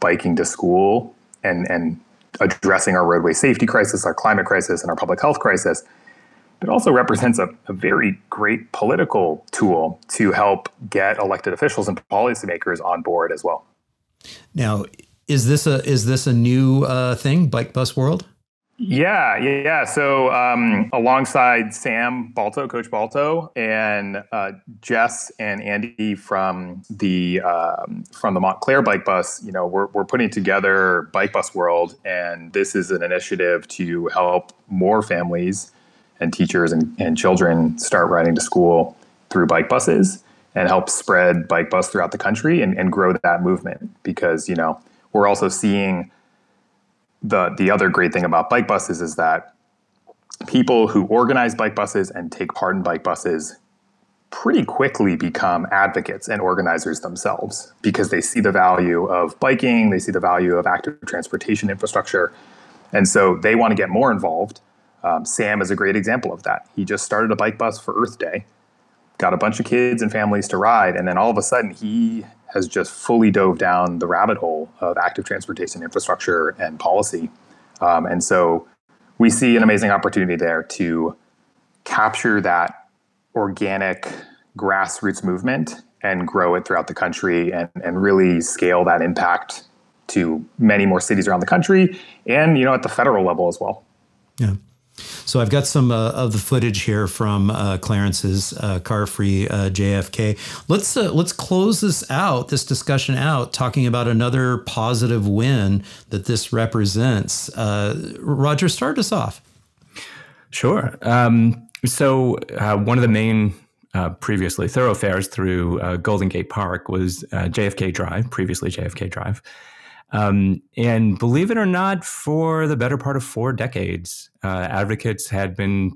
biking to school and and addressing our roadway safety crisis, our climate crisis, and our public health crisis it also represents a, a, very great political tool to help get elected officials and policymakers on board as well. Now, is this a is this a new uh, thing, Bike Bus World? Yeah, yeah. So um, alongside Sam Balto, Coach Balto, and uh, Jess and Andy from the um, from the Montclair Bike Bus, you know, we're we're putting together Bike Bus World, and this is an initiative to help more families and teachers and, and children start riding to school through bike buses and help spread bike bus throughout the country and, and grow that movement because you know we're also seeing the the other great thing about bike buses is that people who organize bike buses and take part in bike buses pretty quickly become advocates and organizers themselves because they see the value of biking, they see the value of active transportation infrastructure, and so they want to get more involved um, Sam is a great example of that. He just started a bike bus for Earth Day, got a bunch of kids and families to ride, and then all of a sudden he has just fully dove down the rabbit hole of active transportation infrastructure and policy. Um, and so we see an amazing opportunity there to capture that organic grassroots movement and grow it throughout the country and, and really scale that impact to many more cities around the country and you know at the federal level as well. Yeah. So I've got some uh, of the footage here from uh, Clarence's uh, car free uh, JFK. Let's uh, let's close this out, this discussion out, talking about another positive win that this represents. Uh, Roger, start us off. Sure. Um, so one of the main previously thoroughfares through Golden Gate Park was JFK Drive, previously JFK Drive. Um, and believe it or not, for the better part of four decades, uh, advocates had been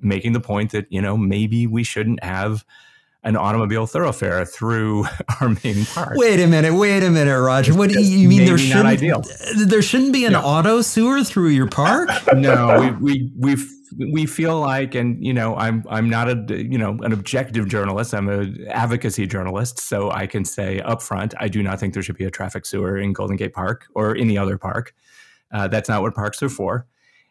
making the point that, you know, maybe we shouldn't have an automobile thoroughfare through <laughs> our main park. Wait a minute, wait a minute, Roger. What do you mean there shouldn't there shouldn't be an auto sewer through your park? <laughs> no, we we we've we feel like, and you know, I'm I'm not a you know an objective journalist. I'm an advocacy journalist, so I can say upfront, I do not think there should be a traffic sewer in Golden Gate Park or any other park. Uh, that's not what parks are for.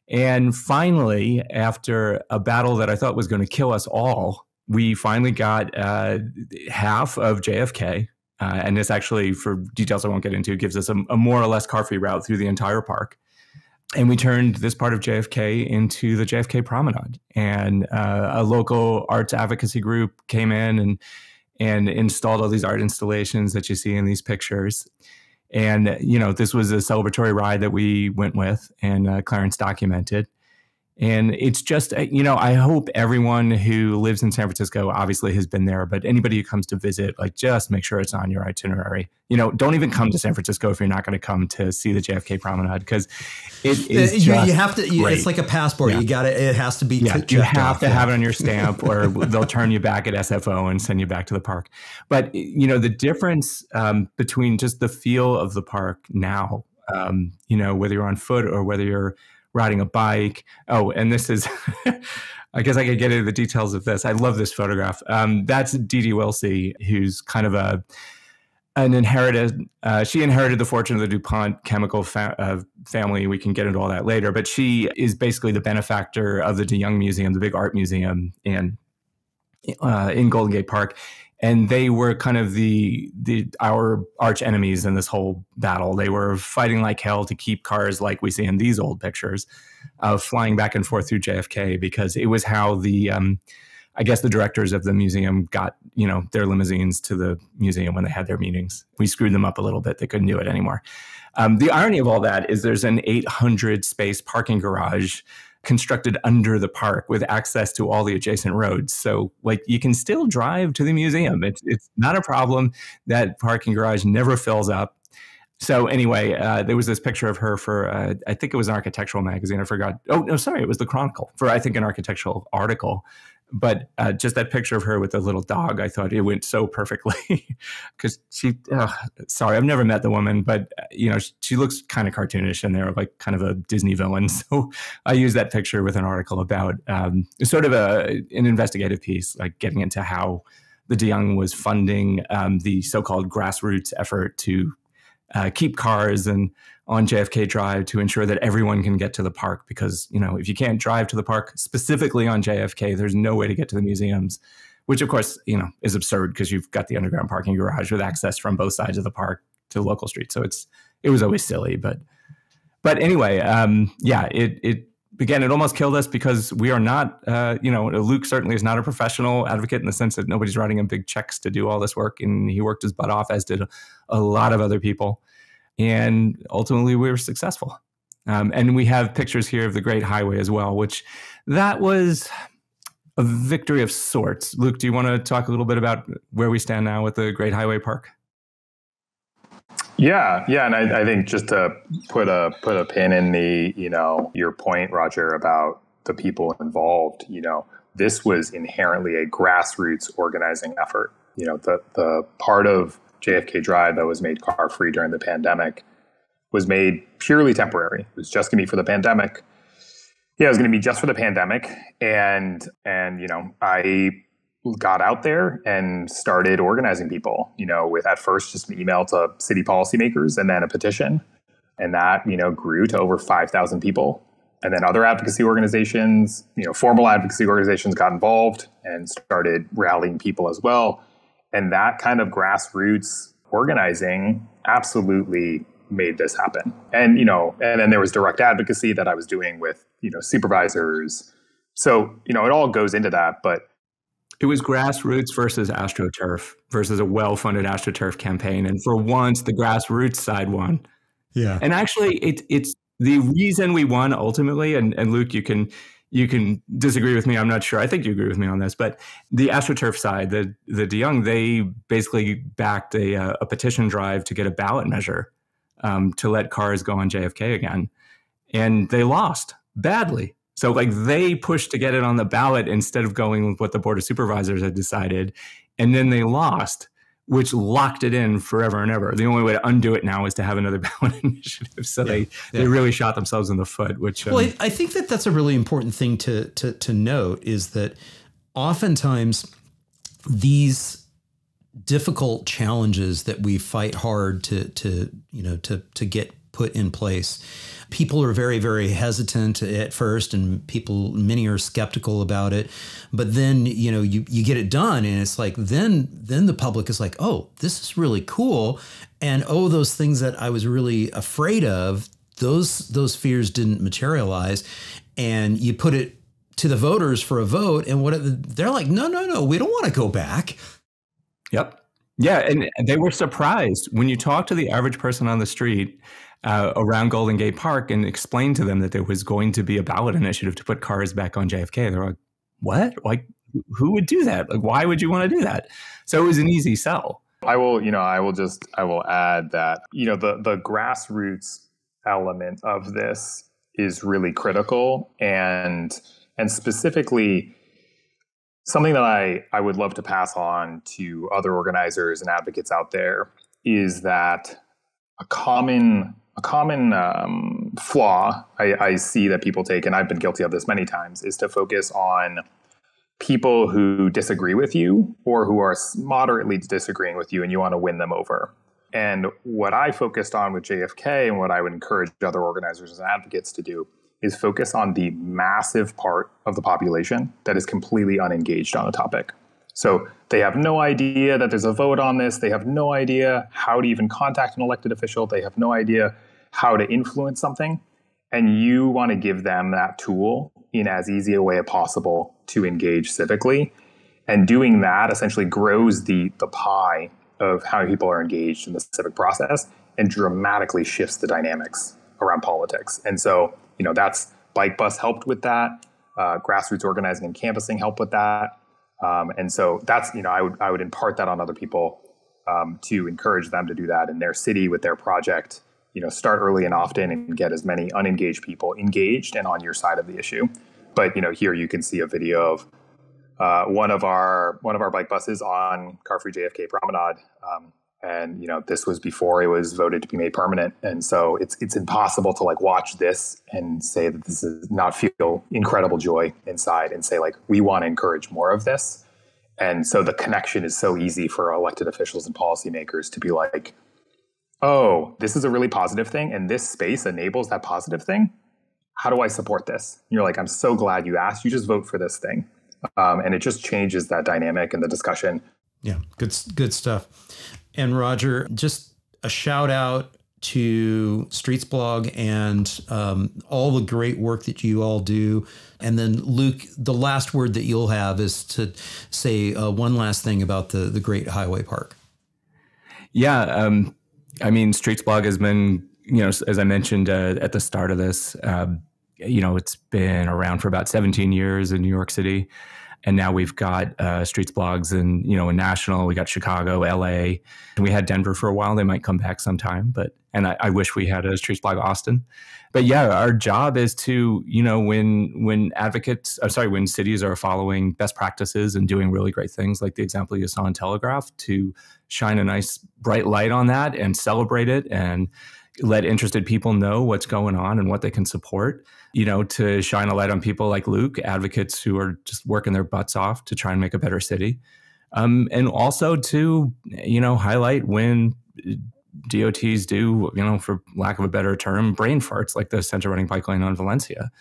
And finally, after a battle that I thought was going to kill us all, we finally got uh, half of JFK. Uh, and this actually, for details I won't get into, gives us a, a more or less car free route through the entire park and we turned this part of JFK into the JFK Promenade. And uh, a local arts advocacy group came in and and installed all these art installations that you see in these pictures. And you know, this was a celebratory ride that we went with, and uh, Clarence documented. And it's just, uh, you know, I hope everyone who lives in San Francisco obviously has been there, but anybody who comes to visit, like just make sure it's on your itinerary. You know, don't even come to San Francisco if you're not going to come to see the JFK Promenade because it is. You, you have to, great. it's like a passport. Yeah. You got it. It has to be. Yeah, you have off. to have it on your stamp or they'll turn you back at SFO and send you back to the park. But, you know, the difference um, between just the feel of the park now, um, you know, whether you're on foot or whether you're riding a bike. Oh, and this is. <laughs> I guess I could get into the details of this. I love this photograph. Um, that's Dede Wilsey, who's kind of a an inherited. Uh, she inherited the fortune of the DuPont chemical fa- uh, family. We can get into all that later, but she is basically the benefactor of the De Young Museum, the big art museum in uh, in Golden Gate Park and they were kind of the the our arch enemies in this whole battle. They were fighting like hell to keep cars like we see in these old pictures, of flying back and forth through JFK because it was how the um, I guess the directors of the museum got you know their limousines to the museum when they had their meetings. We screwed them up a little bit; they couldn't do it anymore. Um, the irony of all that is there's an 800 space parking garage constructed under the park with access to all the adjacent roads. So like you can still drive to the museum. It's it's not a problem. That parking garage never fills up. So anyway, uh, there was this picture of her for uh, I think it was an architectural magazine. I forgot. Oh no, sorry, it was the Chronicle for I think an architectural article but uh, just that picture of her with the little dog, I thought it went so perfectly <laughs> because she. Uh, sorry, I've never met the woman, but uh, you know she, she looks kind of cartoonish in there, like kind of a Disney villain. <laughs> So I use that picture with an article about um, sort of a an investigative piece, like getting into how the DeYoung was funding um, the so-called grassroots effort to uh, keep cars and on JFK Drive to ensure that everyone can get to the park because, you know, if you can't drive to the park specifically on JFK, there's no way to get to the museums, which of course, you know, is absurd because you've got the underground parking garage with access from both sides of the park to local street. So it's it was always silly, but but anyway, um, yeah, it it again, it almost killed us because we are not, uh, you know, Luke certainly is not a professional advocate in the sense that nobody's writing him big checks to do all this work, and he worked his butt off, as did a lot of other people and ultimately we were successful. Um, and we have pictures here of the Great Highway as well, which that was a victory of sorts. Luke, do you want to talk a little bit about where we stand now with the Great Highway Park? Yeah, yeah, and I, I think just to put a put a pin in the you know your point, Roger, about the people involved. You know, this was inherently a grassroots organizing effort. You know, the the part of JFK Drive that was made car free during the pandemic was made purely temporary. It was just going to be for the pandemic. Yeah, it was going to be just for the pandemic, and and you know I got out there and started organizing people. You know, with at first just an email to city policymakers and then a petition, and that you know grew to over five thousand people. And then other advocacy organizations, you know, formal advocacy organizations got involved and started rallying people as well. And that kind of grassroots organizing absolutely made this happen. And, you know, and then there was direct advocacy that I was doing with, you know, supervisors. So, you know, it all goes into that, but it was grassroots versus AstroTurf versus a well-funded AstroTurf campaign. And for once, the grassroots side won. Yeah. And actually, it, it's the reason we won ultimately. And, and Luke, you can you can disagree with me. I'm not sure. I think you agree with me on this, but the AstroTurf side, the the DeYoung, they basically backed a, uh, a petition drive to get a ballot measure um, to let cars go on JFK again, and they lost badly. So like they pushed to get it on the ballot instead of going with what the board of supervisors had decided, and then they lost which locked it in forever and ever. The only way to undo it now is to have another <laughs> ballot initiative. So yeah, they yeah. they really shot themselves in the foot. Which well, um, I think that that's a really important thing to to to note is that oftentimes these difficult challenges that we fight hard to to you know to to get put in place people are very, very hesitant at first, and people, many are skeptical about it. But then, you know, you, you get it done, and it's like, then, then the public is like, oh, this is really cool. And oh, those things that I was really afraid of, those, those fears didn't materialize. And you put it to the voters for a vote, and what they're like, no, no, no, we don't want to go back. Yep. Yeah, and they were surprised when you talk to the average person on the street uh, around Golden Gate Park and explained to them that there was going to be a ballot initiative to put cars back on JFK. They're like, "What? Like, who would do that? Like, why would you want to do that?" So it was an easy sell. I will, you know, I will just, I will add that, you know, the the grassroots element of this is really critical, and and specifically something that I I would love to pass on to other organizers and advocates out there is that a common a common um, flaw I, I see that people take, and I've been guilty of this many times, is to focus on people who disagree with you or who are moderately disagreeing with you and you want to win them over. And what I focused on with JFK and what I would encourage other organizers and advocates to do is focus on the massive part of the population that is completely unengaged on the topic. So they have no idea that there's a vote on this. They have no idea how to even contact an elected official. They have no idea how to influence something. And you want to give them that tool in as easy a way as possible to engage civically. And doing that essentially grows the, the pie of how people are engaged in the civic process and dramatically shifts the dynamics around politics. And so, you know, that's Bike Bus helped with that. Uh, grassroots organizing and campusing helped with that. Um, and so that's, you know, I would, I would impart that on other people um, to encourage them to do that in their city with their project. You know, start early and often and get as many unengaged people engaged and on your side of the issue. But, you know, here you can see a video of uh, one of our one of our bike buses on Car Free JFK Promenade. Um, and you know this was before it was voted to be made permanent and so it's it's impossible to like watch this and say that this is not feel incredible joy inside and say like we want to encourage more of this and so the connection is so easy for elected officials and policymakers to be like oh this is a really positive thing and this space enables that positive thing how do i support this and you're like i'm so glad you asked you just vote for this thing um, and it just changes that dynamic and the discussion. Yeah, good good stuff. And Roger, just a shout out to Streetsblog and um, all the great work that you all do. And then Luke, the last word that you'll have is to say uh, one last thing about the the Great Highway Park. Yeah, um, I mean, Streetsblog has been, you know, as I mentioned uh, at the start of this, uh, you know, it's been around for about 17 years in New York City. And now we've got uh, Streetsblogs and, you know, in national, we got Chicago, LA, and we had Denver for a while. They might come back sometime, but, and I, I wish we had a Streetsblog Austin. But yeah, our job is to, you know, when, when advocates, I'm sorry, when cities are following best practices and doing really great things, like the example you saw in Telegraph, to shine a nice bright light on that and celebrate it and, let interested people know what's going on and what they can support, you know, to shine a light on people like Luke, advocates who are just working their butts off to try and make a better city. Um, and also to, you know, highlight when DOTs do, you know, for lack of a better term, brain farts like the center running bike lane on Valencia.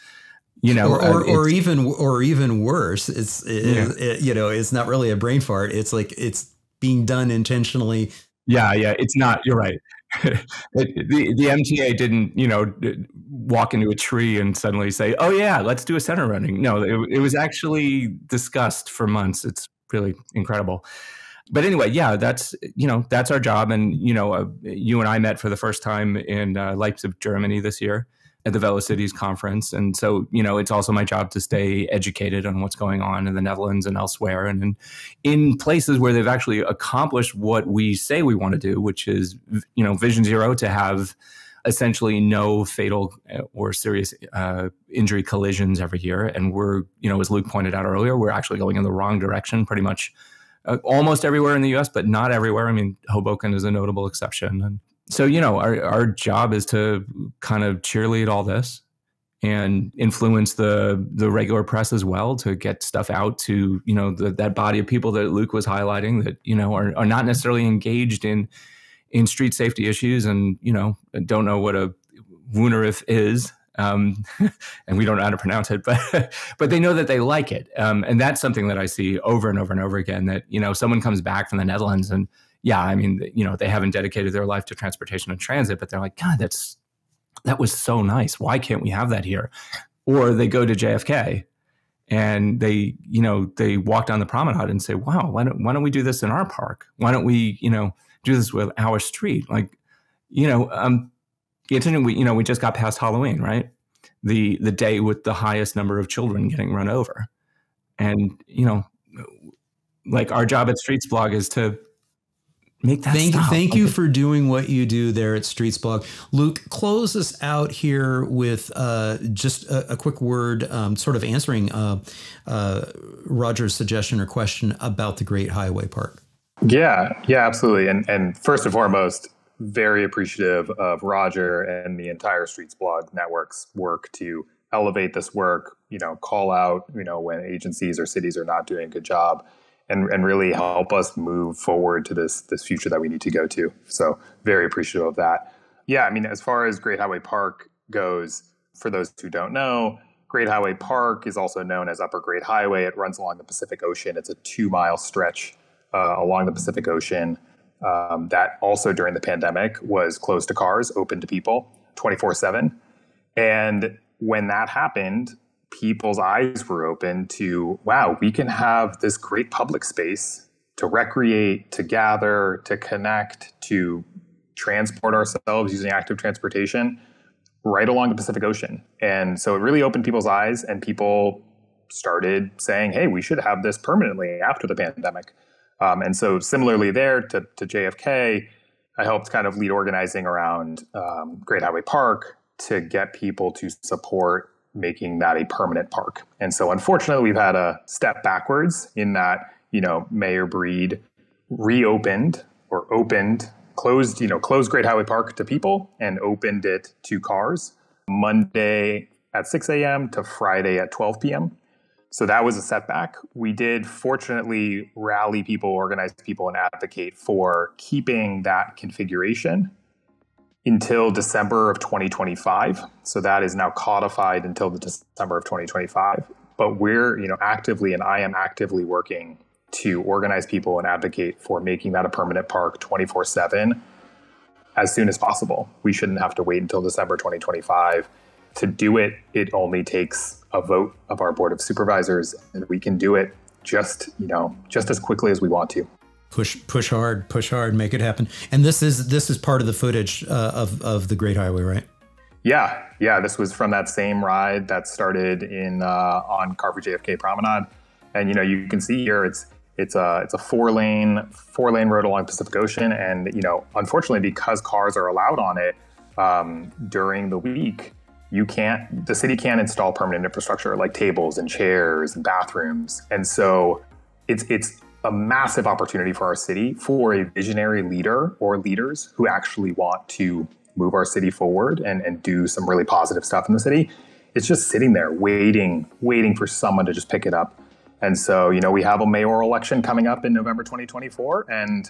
You know, or, or, uh, or even or even worse, it's it, yeah. it, you know, it's not really a brain fart. It's like it's being done intentionally. Yeah, yeah, it's not. You're right. <laughs> the the MTA didn't, you know, walk into a tree and suddenly say, "Oh yeah, let's do a center running." No, it, it was actually discussed for months. It's really incredible. But anyway, yeah, that's you know that's our job, and you know, uh, you and I met for the first time in uh, Leipzig, Germany this year, at the VeloCities conference. And so, you know, it's also my job to stay educated on what's going on in the Netherlands and elsewhere and in, in places where they've actually accomplished what we say we want to do, which is, you know, Vision Zero to have essentially no fatal uh, or serious uh, injury collisions every year. And we're, you know, as Luke pointed out earlier, we're actually going in the wrong direction pretty much uh, almost everywhere in the US, but not everywhere. I mean, Hoboken is a notable exception. And so you know our, our job is to kind of cheerlead all this and influence the the regular press as well to get stuff out to you know the, that body of people that Luke was highlighting that you know are, are not necessarily engaged in in street safety issues and you know don't know what a woonerf is um, <laughs> and we don't know how to pronounce it, but <laughs> but they know that they like it, um, and that's something that I see over and over and over again. That you know, someone comes back from the Netherlands and yeah, I mean, you know, they haven't dedicated their life to transportation and transit, but they're like, God, that's that was so nice. Why can't we have that here? Or they go to JFK and they, you know, they walk down the promenade and say, Wow, why don't why don't we do this in our park? Why don't we, you know, do this with our street? Like, you know, um, it's we, you know, we just got past Halloween, right? The the day with the highest number of children getting run over. And, you know, like our job at Streetsblog is to make that thank, stop. thank you for doing what you do there at Streetsblog. Luke close us out here with uh, just a, a, quick word um, sort of answering uh, uh, roger's suggestion or question about the great highway park. Yeah yeah absolutely. And and first and foremost very appreciative of Roger and the entire Streetsblog Network's work to elevate this work, you know, call out, you know, when agencies or cities are not doing a good job and, and really help us move forward to this this future that we need to go to. So very appreciative of that. Yeah, I mean, as far as Great Highway Park goes, for those who don't know, Great Highway Park is also known as Upper Great Highway. It runs along the Pacific Ocean. It's a two mile stretch uh, along the Pacific Ocean um, that also during the pandemic was closed to cars, open to people 24 7. And when that happened, people's eyes were open to wow, we can have this great public space to recreate, to gather, to connect, to transport ourselves using active transportation right along the Pacific Ocean. And so it really opened people's eyes, and people started saying, hey, we should have this permanently after the pandemic. Um, and so, similarly, there to, to, JFK, I helped kind of lead organizing around um, Great Highway Park to get people to support making that a permanent park. And so, unfortunately, we've had a step backwards in that, you know, Mayor Breed reopened or opened, closed, you know, closed Great Highway Park to people and opened it to cars Monday at 6 a.m. to Friday at 12 p.m. So that was a setback. We did fortunately rally people, organize people, and advocate for keeping that configuration until December of 2025. So that is now codified until the December of 2025. But we're, you know, actively and I am actively working to organize people and advocate for making that a permanent park 24/7 as soon as possible. We shouldn't have to wait until December 2025 to do it. It only takes a vote of our board of supervisors and we can do it just, you know, just as quickly as we want to push push hard push hard make it happen. And this is this is part of the footage uh, of of the great highway right? Yeah. Yeah this was from that same ride that started in uh, on Car Free JFK promenade. And you know you can see here it's it's a it's a four lane four lane road along pacific ocean. And you know unfortunately because cars are allowed on it um, during the week you can't the city can't install permanent infrastructure like tables and chairs and bathrooms. And so it's it's a massive opportunity for our city for a visionary leader or leaders who actually want to move our city forward and, and do some really positive stuff in the city. It's just sitting there waiting, waiting for someone to just pick it up. And so, you know, we have a mayoral election coming up in November 2024, and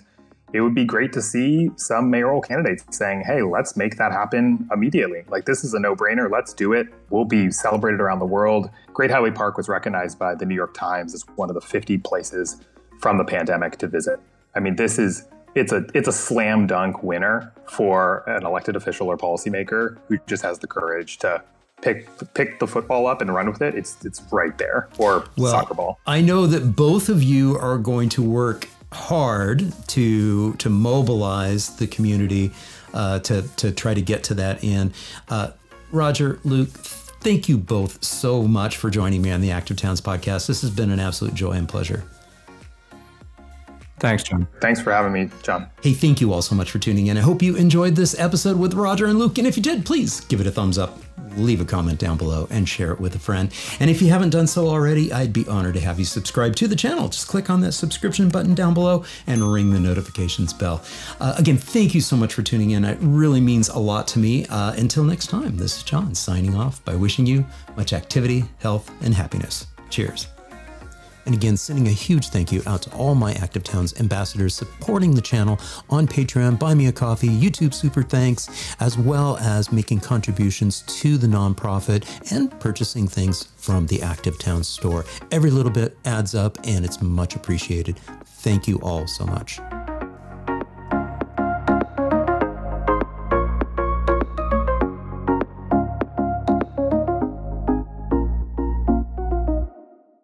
it would be great to see some mayoral candidates saying, hey, let's make that happen immediately. Like, this is a no brainer. Let's do it. We'll be celebrated around the world. Great Highway Park was recognized by the New York Times as one of the 50 places from the pandemic to visit. I mean, this is it's a it's a slam dunk winner for an elected official or policymaker who just has the courage to pick pick the football up and run with it. It's it's right there or well, soccer ball. I know that both of you are going to work hard to to mobilize the community uh, to to try to get to that end. Uh, Roger, Luke, thank you both so much for joining me on the Active Towns podcast. This has been an absolute joy and pleasure. Thanks, John. Thanks for having me, John. Hey, thank you all so much for tuning in. I hope you enjoyed this episode with Roger and Luke. And if you did, please give it a thumbs up, leave a comment down below, and share it with a friend. And if you haven't done so already, I'd be honored to have you subscribe to the channel. Just click on that subscription button down below and ring the notifications bell. Uh, again, thank you so much for tuning in. It really means a lot to me. Uh, until next time, this is John signing off by wishing you much activity, health, and happiness. Cheers. And again, sending a huge thank you out to all my Active Towns ambassadors supporting the channel on Patreon, Buy Me a Coffee, YouTube Super Thanks, as well as making contributions to the nonprofit and purchasing things from the Active Towns store. Every little bit adds up and it's much appreciated. Thank you all so much.